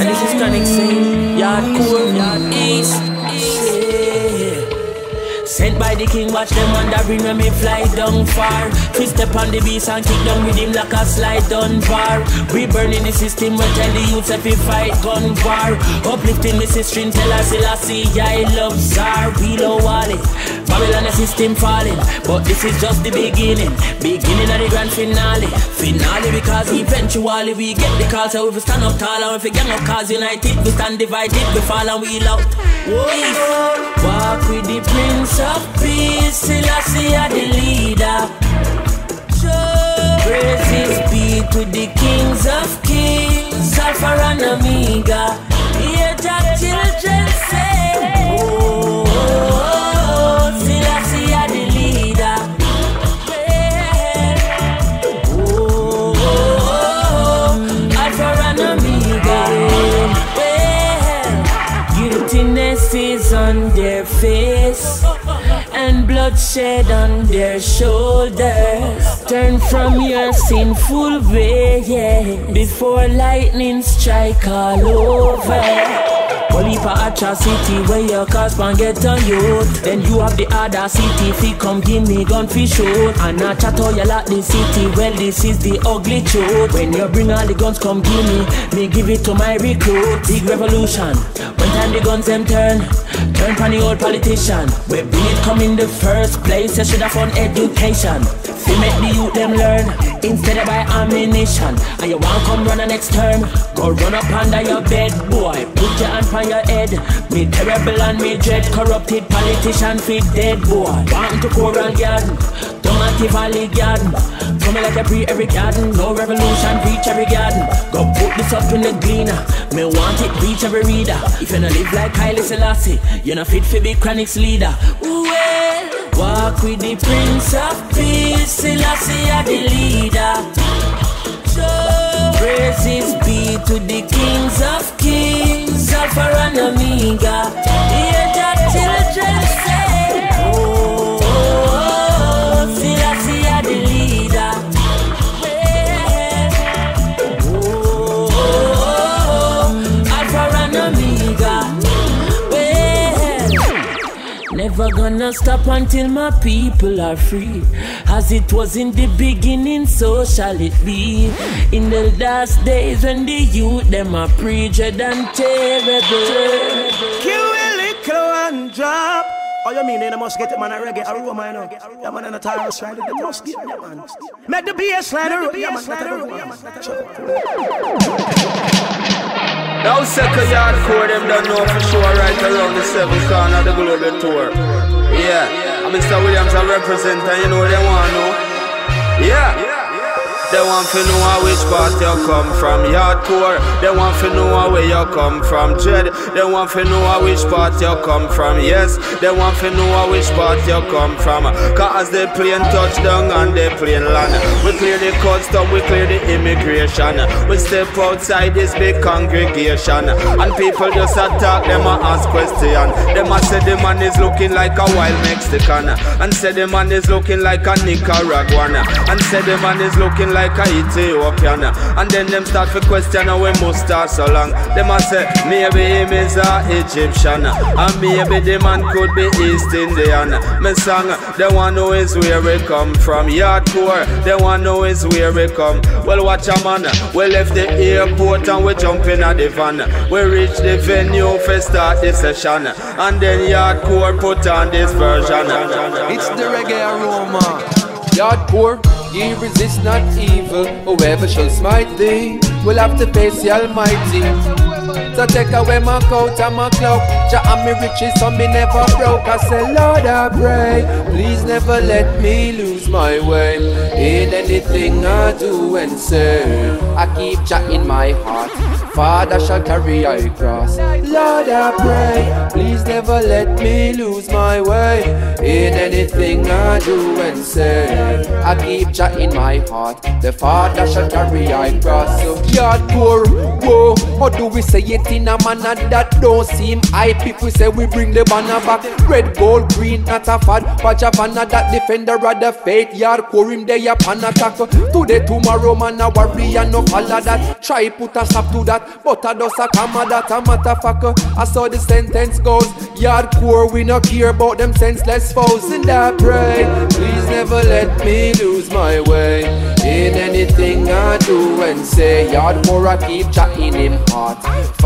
And this is Chronic saying, Yard cool, the king, watch them wandering when me fly down far. Twist step on the beast and kick down with him like a slide down bar. We burning the system, we tell the youths if we fight gun war. Uplifting me string, tell us I see I love Tsar. Below Wally, Babylon the system falling, but this is just the beginning. Beginning of the grand finale. Finale because eventually we get the call. So if we stand up tall and if we gang up cause united, we stand divided, we fall and we out. Walk with the Prince of Peace, Selassie are the leader. Praises be to the kings of kings, Alpha and Omega. Hear the children say, Oh, oh, oh Selassie the leader. Oh, Alpha and Omega. Guiltiness is on their face bloodshed on their shoulders. Turn from your sinful way yeah, before lightning strike all over. For atrocity where your cars can get on you. Then you have the other city fi come give me gun fi shoot. And I chat all you like the city. Well this is the ugly truth. When you bring all the guns come give me, me give it to my recruit. Big revolution. When time the guns them turn, turn from the old politician. We bring it come in the first place. You should have found education. Fi make the youth them learn instead of buy ammunition. And you want come run the next term, go run up under your bed, boy. Put your hand on your head. Me terrible and me dread, corrupted politician fit dead, boy. Want to Coral Garden, Tomati Valley Garden. Come like a pre every garden, no revolution reach every garden. Go put this up in the gleaner. Me want it reach every reader. If you not live like Haile Selassie, you're not fit for be chronics leader. Well. Walk with the Prince of Peace, Selassie are the leader. Praises be to the kings of kings, Alpha and Omega. Hear the children say, Never gonna stop until my people are free. As it was in the beginning, so shall it be. In the last days when the youth them are preached and terrible. Kill a little and drop. Oh, you mean they must get it, man, a reggae, Roma, you know? Yeah, man, and a Tarrus Riley, they must get it, man. Make the bass line, a yeah, man, let it go, yeah, man. Now second yard core them don't know for sure right around the seventh corner the global tour. Yeah, I'm Mr. Williams, I represent and you know they want to know. Yeah. They want to know which part you come from, Yardcore. They want to know where you come from, Dread. They want to know which part you come from, yes. They want to know which part you come from. Cause they playing touchdown and they playing land. We clear the custom, we clear the immigration. We step outside this big congregation. And people just attack them and ask question. Them a say the man is looking like a wild Mexican. And say the man is looking like a Nicaraguan. And say the man is looking like like a Ethiopian. And then them start to question how we must start so long. Them a say maybe him is a Egyptian, and maybe the man could be East Indian. Me song, the one who is where we come from. Yardcore, they the one who is where we come. Well, watch a man. We left the airport and we jump in at the van. We reach the venue for start the session, and then Yardcore put on this version. It's the reggae aroma. Yardcore, ye resist not evil. Whoever shall smite thee will have to face the Almighty. So take away my coat and my cloak. Jah and me riches, so me never broke. I say, Lord, I pray, please never let me lose my way in anything I do and say. I keep Jah in my heart. Father shall carry I cross. Lord, I pray, please never let me lose my way in anything I do and say. I keep Jah in my heart. The Father shall carry I cross. So, yard poor, whoa, how do we say it in a manner that don't seem hype? If we say we bring the banner back, red, gold, green, not a fad. But Javana, that defender of the faith, yard core him there upon attack. Today, tomorrow, man, a warrior, no follow that. Try put a stop to that, but I does a comma that a matter motherfucker. I saw the sentence goes, yard core, we no care about them senseless foes. And I pray, please never let me lose my way in anything I do and say. Yard core, I keep chatting him heart.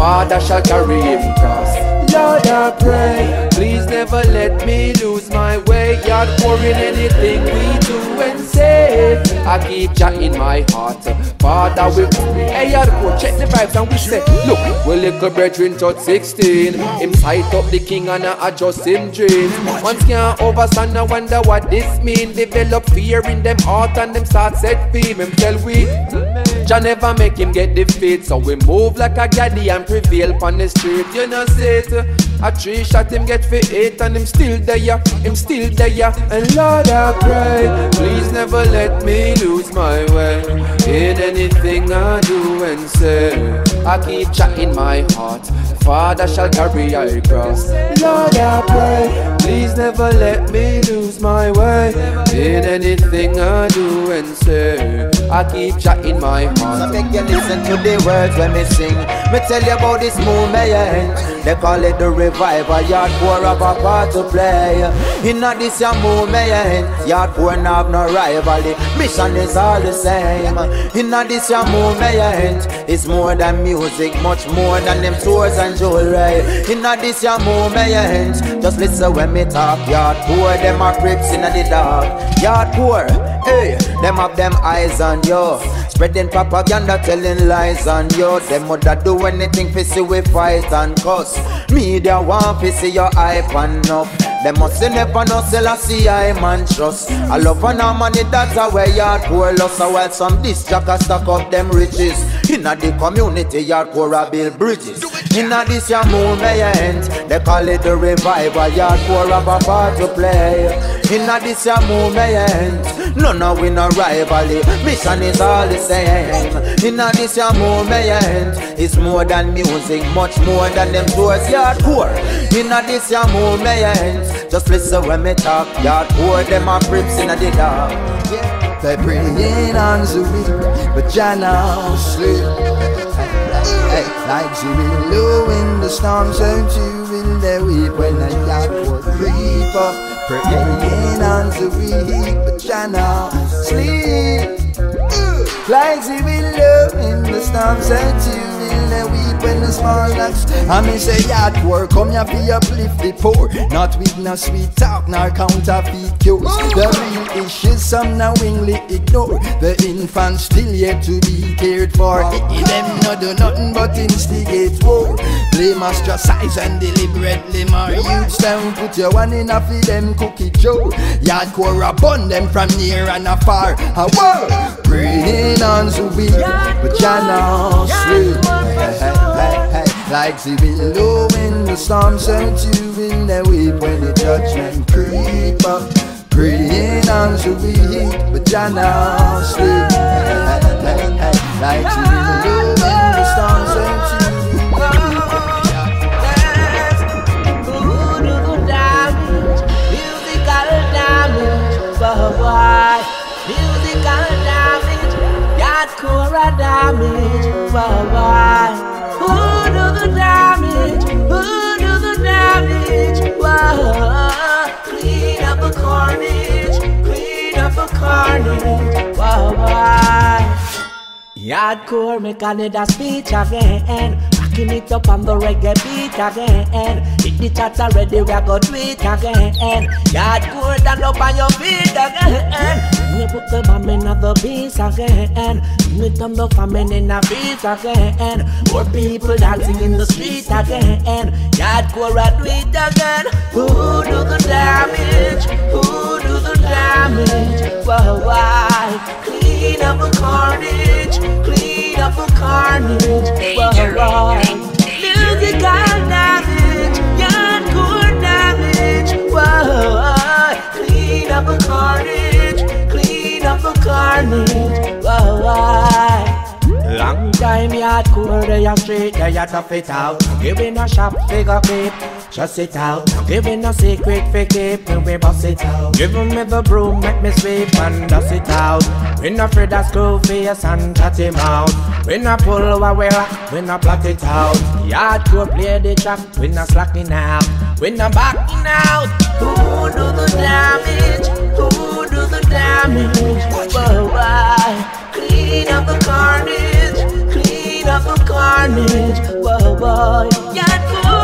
Father shall carry him cross. Lord, I pray, please never let me lose my way. Yard in anything we do and say. I keep chatting my heart. Father, we hey yard core, check the vibes and we say, look, we little brethren touch 16. Him sight up the king and I adjust him dreams. Once can't overstand, I wonder what this mean. Develop fear in them heart and them start set beam. Him tell we. Jah never make him get defeat. So we move like a gaddy and prevail on the street. You know say it A three shot him get for eight and him still there Him still there. And Lord I pray Please never let me lose my way. In anything I do and say. I keep chatting my heart. Father shall carry I cross. Lord I pray Please never let me lose my way. In anything I do and say I keep chatting my heart. So make you listen to the words when me sing. Me tell you about this movement. They call it the revival Yard poor have a part to play. In a this your movement Yardcore have no rival The mission is all the same. In a this your movement It's more than music Much more than them swords and jewelry. In a this your movement Just listen when me talk. Yard poor them are crips in the dark. Yardcore Hey, them have them eyes on you Spreading propaganda, telling lies on you Them woulda do anything for see we fight and cuss. Media want to see your hype and up. Them must say never know sell a see I man trust. I love and harmony that's a way Yardcore. Loss So while some this jacker stack up them riches. Inna the community Yardcore a build bridges. Inna this your movement They call it the revival. Yardcore have a part to play. Inna this your movement None of we no rivalry Mission is all the same. Inna this your movement It's more than music Much more than them tours Yardcore. Inna this your movement Just listen when me talk. Yardcore. Them a crips inna the dark. They praying on Zuri, but Jah now sleep. Hey, like Zuri low in the storm zone, you will they weep when the yard will creep up. Praying on Zuri, but Jah now sleep. Like Zuri low in the storm zone, you will when the small knocks. I mean say yard work, come here for uplift the poor. Not with no sweet talk, nor counterfeit cures. The real issues some knowingly ignore. The infants still yet to be cared for. Them no do nothing but instigate war. Blame ostracize and deliberately mar youths down. Put your one in a for them cookie joe. Yard core upon them from near and afar. A war praying on Zubi, but Jah now sleep. Like the willow in the storm, sent you in the weep when the judgment creep up. Praying on Zubi, but Jah now sleep. Like the willow in the storm, sent you the why? Musical damage, Yardcore a damage. Why, why? Who do the damage? Who do the damage? Clean up the carnage. Clean up the carnage. Why, why? Yardcore make another speech again. Rocking it up on the reggae beat again. Hit the chat already, we are go do it again. Yardcore stand up on your feet again. We put the bomb in the beats again. We turn the famine in the beats again. More people dancing in the street again. Yardcore I do it again. Who do the damage? Who do the damage? Why? Clean up the carnage. Clean up the carnage. Why, why? Musical damage. Yardcore damage. Why? Clean up the carnage. Clean up the carnage. Why, why? Long time hardcore, they are straight, they are tough it out. Giving a shop figure clip, just it out. Giving a secret fake keep, when we bust it out. Giving me the broom, make me sweep and dust it out. We not afraid of screw face and cut him out. We not pull away, we not plot it out. Hardcore play the track, we not slacking out. We not backing out. Who do the damage? Who do the damage? Why, why? Clean up the carnage, clean up the carnage. Whoa, whoa, go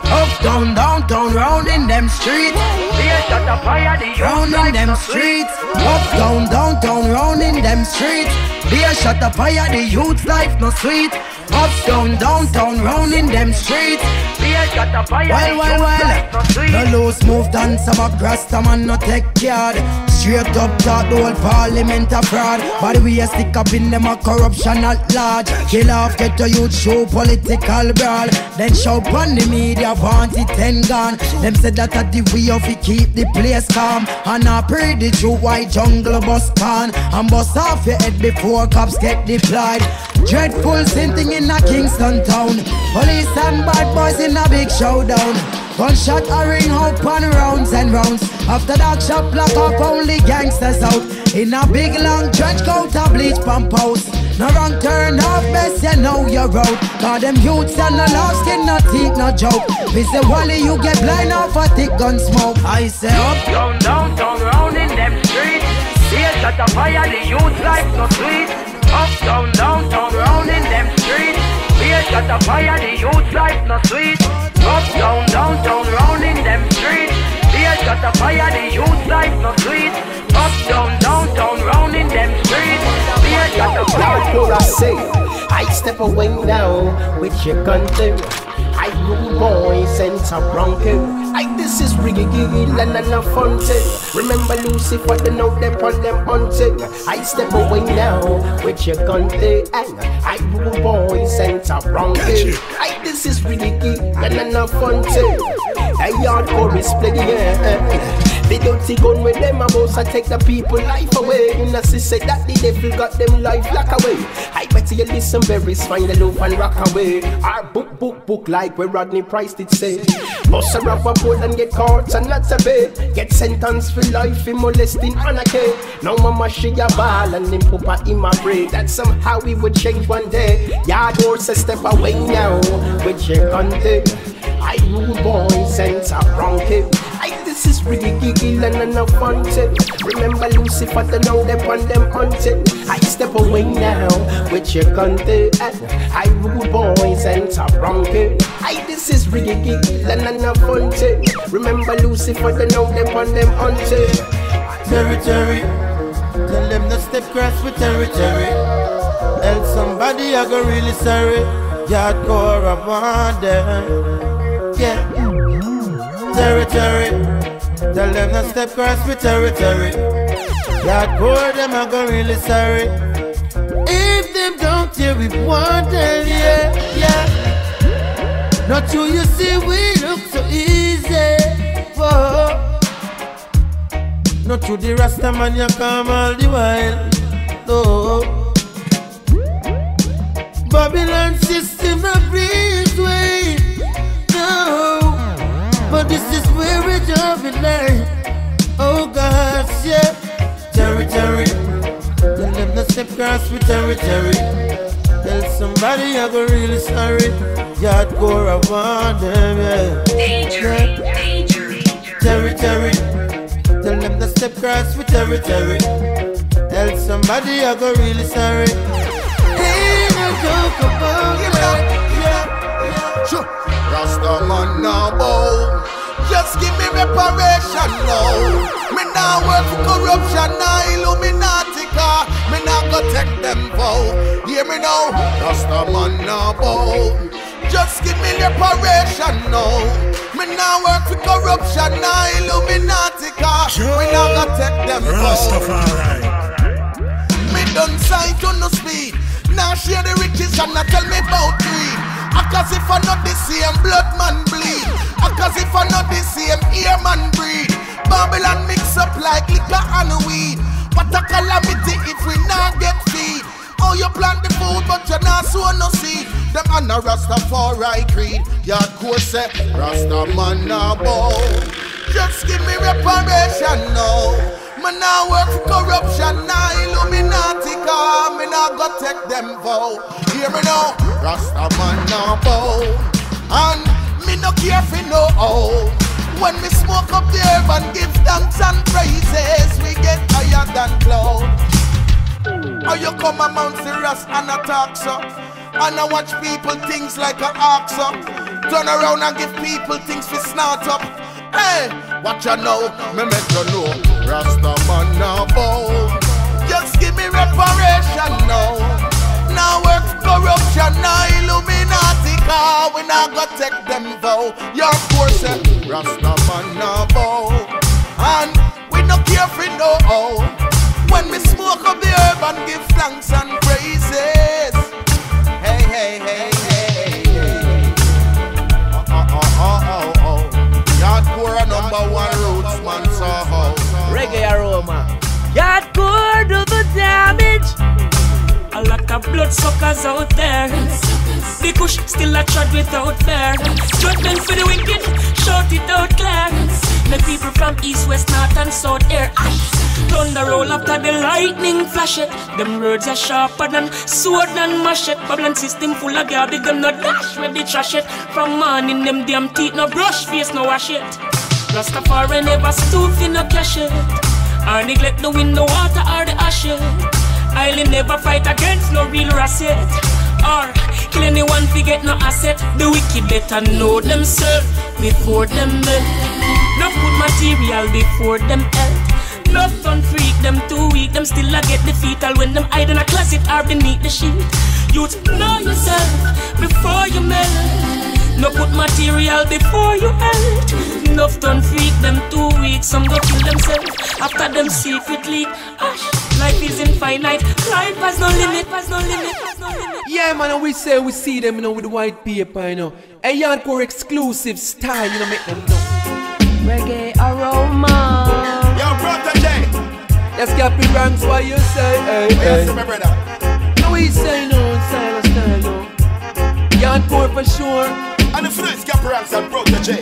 Up, down, down, down, round in them streets. Round in them streets. Up, down, down, down, round in them streets. Be a shot of fire, the youth's life no sweet. Up, down, down, down, round in them streets. Well, well, well. No loose move dance, I'm a grasta man, no take yard. Straight up talk the whole parliament a fraud. But we a stick up in them a corruption at large. Kill off, get to youth show political brawl. Then show on the media, want it ten gone. Them said that a the way of it keep the place calm. And I pray the true white jungle bust can. And bust off your head before cops get deployed. Dreadful same thing in a Kingston town. Police and bad boys in a big showdown. Gunshot a ring out on rounds and rounds. After that shop lock up only gangsters out. In a big long trench coat a bleach pump house. No wrong turn off best you know you're out. Cause them youths and no love skin no teeth no joke. Me say Wally you get blind off a thick gun smoke. I say up. Down, down, down, round in them streets. A shot of fire, the youth life no sweet. Up, down, down, down, round in them streets. A shot of fire, the youth life no sweet. Up, down, down, down, round in them streets. A shot of fire, the youth life no sweet. Up, down, down, down, round in them streets. See a shot of fire. Hardcore, I say, I step away now with your gun too. I rule boys and top bronco. I this is riggy and and fun too. Remember Lucifer, the note them on them hunting. I step away now with your gun too. I rule boys and top bronco. I this is riggy and and fun too. I hardcore is playing. The dirty gun with them about to take the people life away. You know, say that the devil got them life lock away. I bet you listen berries, find the loop and rock away. Our book, book, book like where Rodney Price did say. Bust a rubber board and get caught and not a bed. Get sentenced for life in molesting anarchy. Now mama she a ball and him papa in my brain. That somehow we would change one day. Yardcore a step away now with your country. I rule boys and top wrong I this is really giggle and enough fun too. Remember Lucifer, the know them on them hunting. I step away now with your country. I rule boys and top wrong I this is giggle and enough fun too. Remember Lucifer, the know them on them hunting. Territory, tell them to step cross with territory. Else somebody I go really sorry. Hardcore I want them. Yeah. Territory, tell them to step cross with territory. Hardcore them I go really sorry. If them don't hear we want them, yeah, yeah. Not true, you see we look so easy. Whoa. Not you, the Rasta man you come all the while. Oh. Babylon system agrees with no, but this is where we jump in line. Oh God, yeah, territory. Tell them to step across with territory. Tell somebody I go really sorry. Yardcore, I want them, yeah. yeah. Territory. Tell them to step across with territory. Tell somebody I go really sorry. Ain't no joke about that. Sure. Rasta man now bow. Oh. Just give me reparation now. Me now work for corruption, now Illuminati car. Me now go take them vow. Hear me now. Rasta man now bow. Oh. Just give me reparation now. Me now work for corruption, now Illuminati car. Me now go take them vow. Me done sight on the speed. Now share the riches and not tell me about greed. Cause if I not the same blood man bleed. Cause if I not the same ear man breed. Babylon mix up like liquor and weed. What a calamity if we not get feed. Oh, you plant the food, but you not sow no seed. Them and a Rastafari creed. Yardcore say, Rasta man now bow. Just give me reparation now. Me now work for corruption, now Illuminati come, me now go take them vow. Hear me now, Rasta man now bow, and me no care for no how. When me smoke up the herb and give thanks and praises, we get higher than cloud. How you come among serious and attack so? And I watch people things like a ox up. Turn around and give people things for snort up. Hey, watch you know, me make you know. Rasta man now bow. Just give me reparation now. Now work corruption, now Illuminati car. We now go take them vow. Your course, Rasta man now bow. And we no care for no. When me smoke up the herb and give thanks and A lot of bloodsuckers out there. The kush still a trod without fear. Judgment for the wicked, shout it out clear. The people from east, west, north, and south air. Thunder roll after the lightning flash it. Them words are sharper than sword and machete. Babylon system full of garbage, them not dash where they trash it. From morning, them damn teeth no brush, face no wash it. Rastafari never stoop in no cash it. Or neglect the wind, the water, or the ashes. I'll never fight against no real asset. Or kill anyone fi get no asset. The wicked better know themselves before them met. No good material before them health. Love don't freak them too weak. Them still a get defeated when them hide in a closet or beneath the sheet. Youth know yourself before you melt. No put material before you hurt. Enough don't freak them too weak. Some go kill themselves after them secretly. Hush, life is infinite. Life has no limit. Has no limit. Has no limit. Yeah, man, and we say we see them, you know, with the white paper, you know. A Yardcore exclusive style, you know, make them know. Reggae aroma. Yo, Protoje. Yes, Gappy Ranks, what you eh. say, hey, Yes, hey. my brother. No, we say no, in silence style, no. Yardcore for sure. And the first Gappy Ranks and Protoje.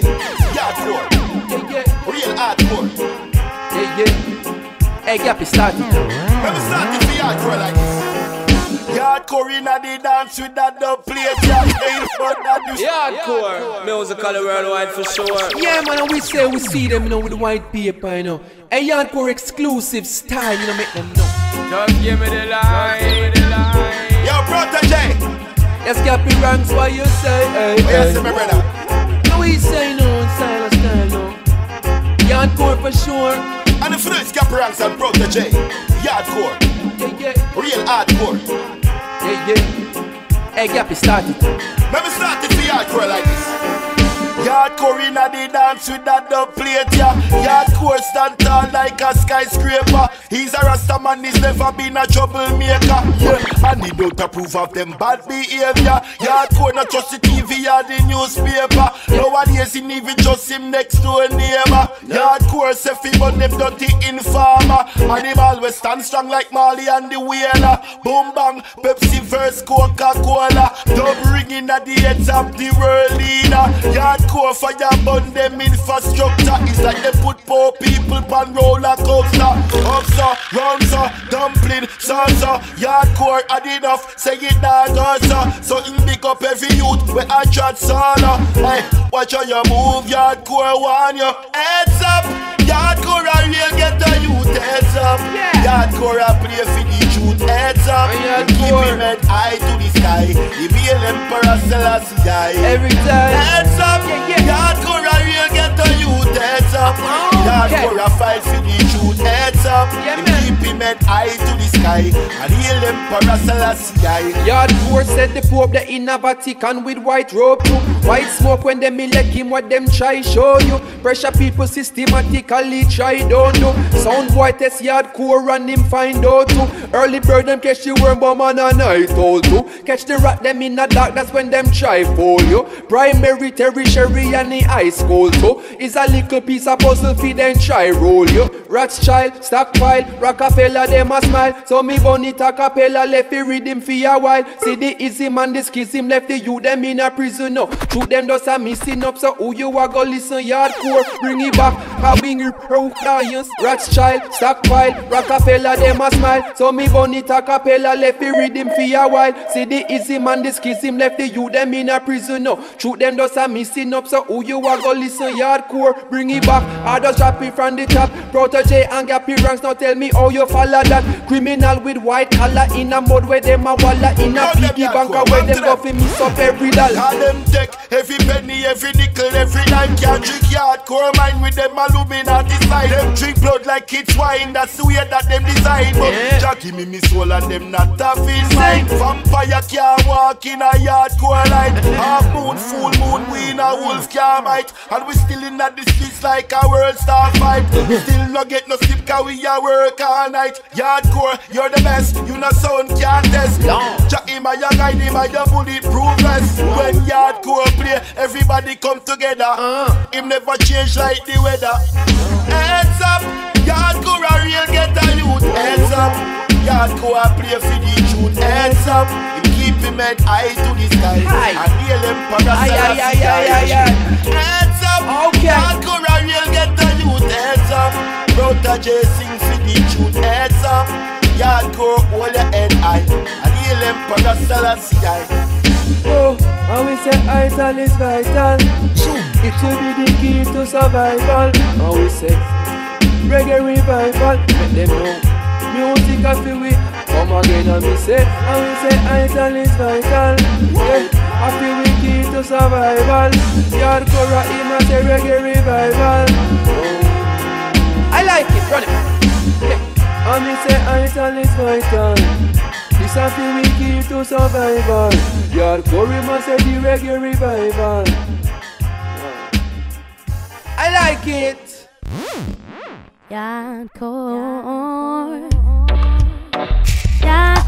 Yardcore. Yeah, yeah. Real hardcore. Yeah, yeah. Hey, Gappy, start it. Let me start it for yardcore like this. Yardcore inna the dance with that dub plate. Yeah, ain't fun that you Yardcore, musical worldwide for sure. Yeah, man, and we say we see them, you know, with the white paper, you know. A Yardcore exclusive style, you know, make them know. Just give me the line. Yo, Protoje. Yes, Gappy Ranks, what you say, hey, Yes, hey. my brother. No, we say no, silence style, no. Yardcore for sure. And the first Gappy Ranks and Protoje. Yardcore. Yeah, yeah. Real hardcore. Yeah, yeah. Hey, Cappy, start it. Let me start it for yardcore like this. Yardcore inna the dance with that dub plate, yeah. Yardcore stand tall like a skyscraper. He's a rasta man, he's never been a troublemaker. Yeah, and he don't approve of them bad behavior. Yardcore not just the TV or the newspaper. No Nowadays, he even just him next to a neighbor. Hardcore say fi but them dirty informer. And him always stand strong like Marley and the Wheeler. Boom bang, Pepsi verse Coca-Cola. Dub ringing at the heads of the world leader. Hardcore fire burn them infrastructure. It's like they put poor people on roller coaster. Up so, round so, dumpling, salsa. Hardcore had enough, say it dog also. So in big up every youth where I chat solo. Hey, watch how you move, hardcore one your Heads up, hardcore a real get a youth. Heads up, hardcore a play for the youth. Heads up, keep him head high to the sky. The real emperor Selassie die. Every time. Heads up, hardcore a real get a youth. Heads up, hardcore a fight for the youth. Heads up, oh, keep him head high to the sky. And real emperor Selassie die. Yardcore said the Pope the inner Vatican with white robe too. White smoke when them elect him what them try show you. Pressure people systematically try don't do. Sound boy test yardcore and him find out too. Early bird them catch the worm bomb and a night owl too. Catch the rat them in the dark that's when them try fool you. Primary, tertiary and the high school too. Is a little piece of puzzle feed them try roll you. Rothschild, stockpile, Rockefeller them a smile. So me bonita capella left the rhythm for a while. See the easy man, the schism left the you them in a prison now. Shoot them just a missing up, so who you a go listen yardcore? Bring it back, having it pro clients. Rothschild, stockpile, Rockefeller them a smile. So me bonita capella left the rhythm for a while. See the easy man, the schism left the you them in a prison now. Shoot them just a missing up, so who you a go listen yardcore? Bring it back, I just drop it from the top. Protoje and Gappy Ranks, now tell me how you follow that. Criminal with white collar in a mud where them a walla in a piggy bank where them go fi miss up every dollar. Call them take every penny, every nickel, every dime. Can't drink hardcore mine with them Illuminati side. Them drink blood like it's wine. That's the way that them design. But Jah give me me soul and them not a feel mine. Vampire can't walk in a hardcore light. Half moon, full moon, we in a wolf can't bite. And we still in the streets like a world star fight. Still no get no sleep 'cause we a work all night. Hardcore, you're the best. You know sound can't test. Jah him a your guide, him a your bulletproof vest. When hardcore play, everybody come together. Him never change like the weather. Heads up, hardcore a real get a youth. Heads up, hardcore a play for the truth. Heads up, him head high to the sky. And hail him Aye, aye, aye, aye, aye, aye. Heads up, hardcore a real get a youth. Heads up, Brother J sing for the truth. Heads up, hardcore hold your head high. And hail him Selassie. Oh, and we say Ital is vital. It will be the key to survival. And we say reggae revival. Let them know music a feel we come again and we say and we say Ital is vital. Yeah, I feel we key to survival. Yardcore him a say reggae revival. Oh, I like it, run it. Yeah. And we say Ital is vital. This a feel we key to survival. Yardcore him a say the reggae revival. I like it. Yardcore. Yardcore. Step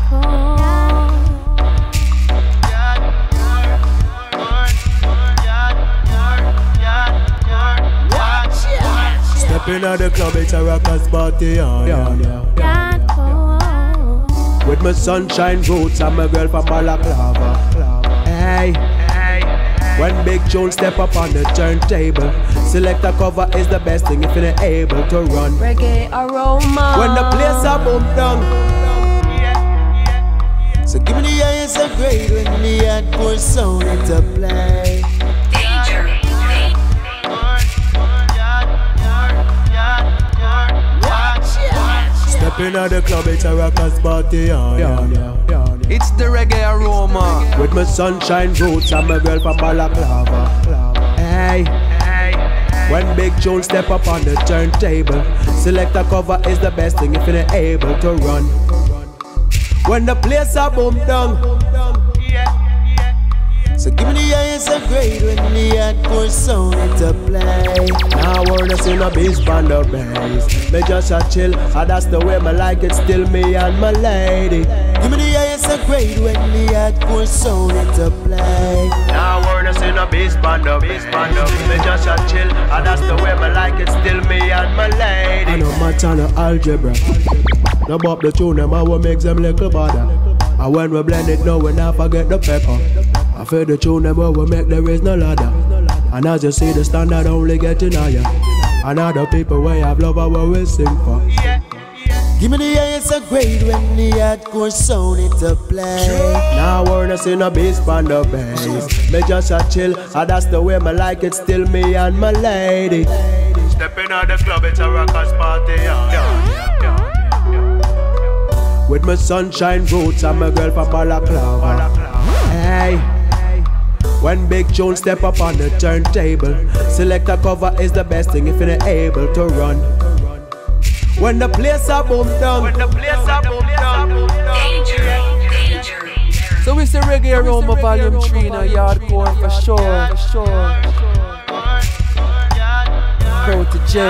in at the club, it's a rockers party on. With my sunshine roots and my girl from Balaclava. Hey. When Big Jones step up on the turntable, select a cover is the best thing if you're able to run. Reggae aroma. When the place a boom down. So give me the highest of grade when the hardcore sound into play. Step in the club, it's a rockers party on. It's the reggae aroma. With my sunshine roots and my girl from Balaclava. Hey. When Big Jones step up on the turntable, select a cover is the best thing if you're able to run. When the place a boom down. So give me the highest grade when the hardcore sound into play. Now we're just in a beast on the bass. Me just a chill, and that's the way me like it. Still me and my lady. Give me the highest grade when the hardcore sound into play. Now wanna see no bass band up, bass band up. Me just a chill, and that's the way me like it. Still me and my lady. I know math and algebra. No bop the tune, them I will make them little bother. And when we blend it, no, we not forget the pepper. I feel the tune, them we make there is no ladder. And as you see, the standard only getting higher. And other people way have love, I will sing for. Give me the highest of grade when the hardcore sound it a play. Now I wanna see no bass band up bass. Me just a chill, and that's the way me like it. Still me and my lady. Stepping out the club, it's a rockers party. Yeah. Yeah. With my sunshine roots and my girl from Balaclava. Hey. When Big Jones step up on the turntable, select a cover is the best thing if you're able to run. When the place a boom down, When the place a boom down. So it's the Reggae Aroma Volume 3 now, Yardcore for sure, for sure. Protoje.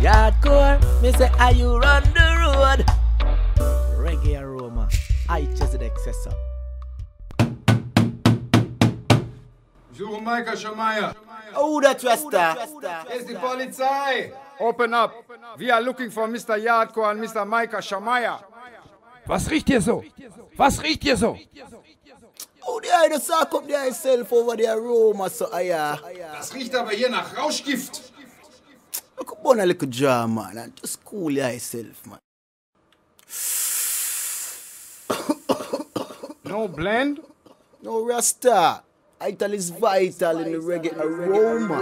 Yardcore, me say, are you run the road? Reggae aroma, I just the excessor. Suche Maika Shamaya. Oh, that Rasta. It's the Polizei. Open up. We are looking for Mr. Yardcore and Mr. Maika Shamaya. Was riecht hier so? Was riecht hier so? Oh, the eye just suck up their self over the aroma, so I uh, Das riecht aber hier nach Rauschgift. look up on a little jar, man, and just cool yourself, man. No blend? No Rasta. Ital is vital in the reggae aroma.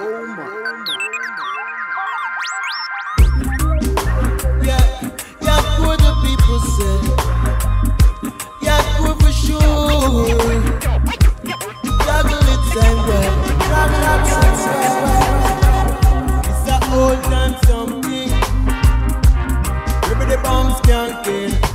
Yeah, what the people for sure. Juggle it. It's old time something. Maybe the bombs can't kill.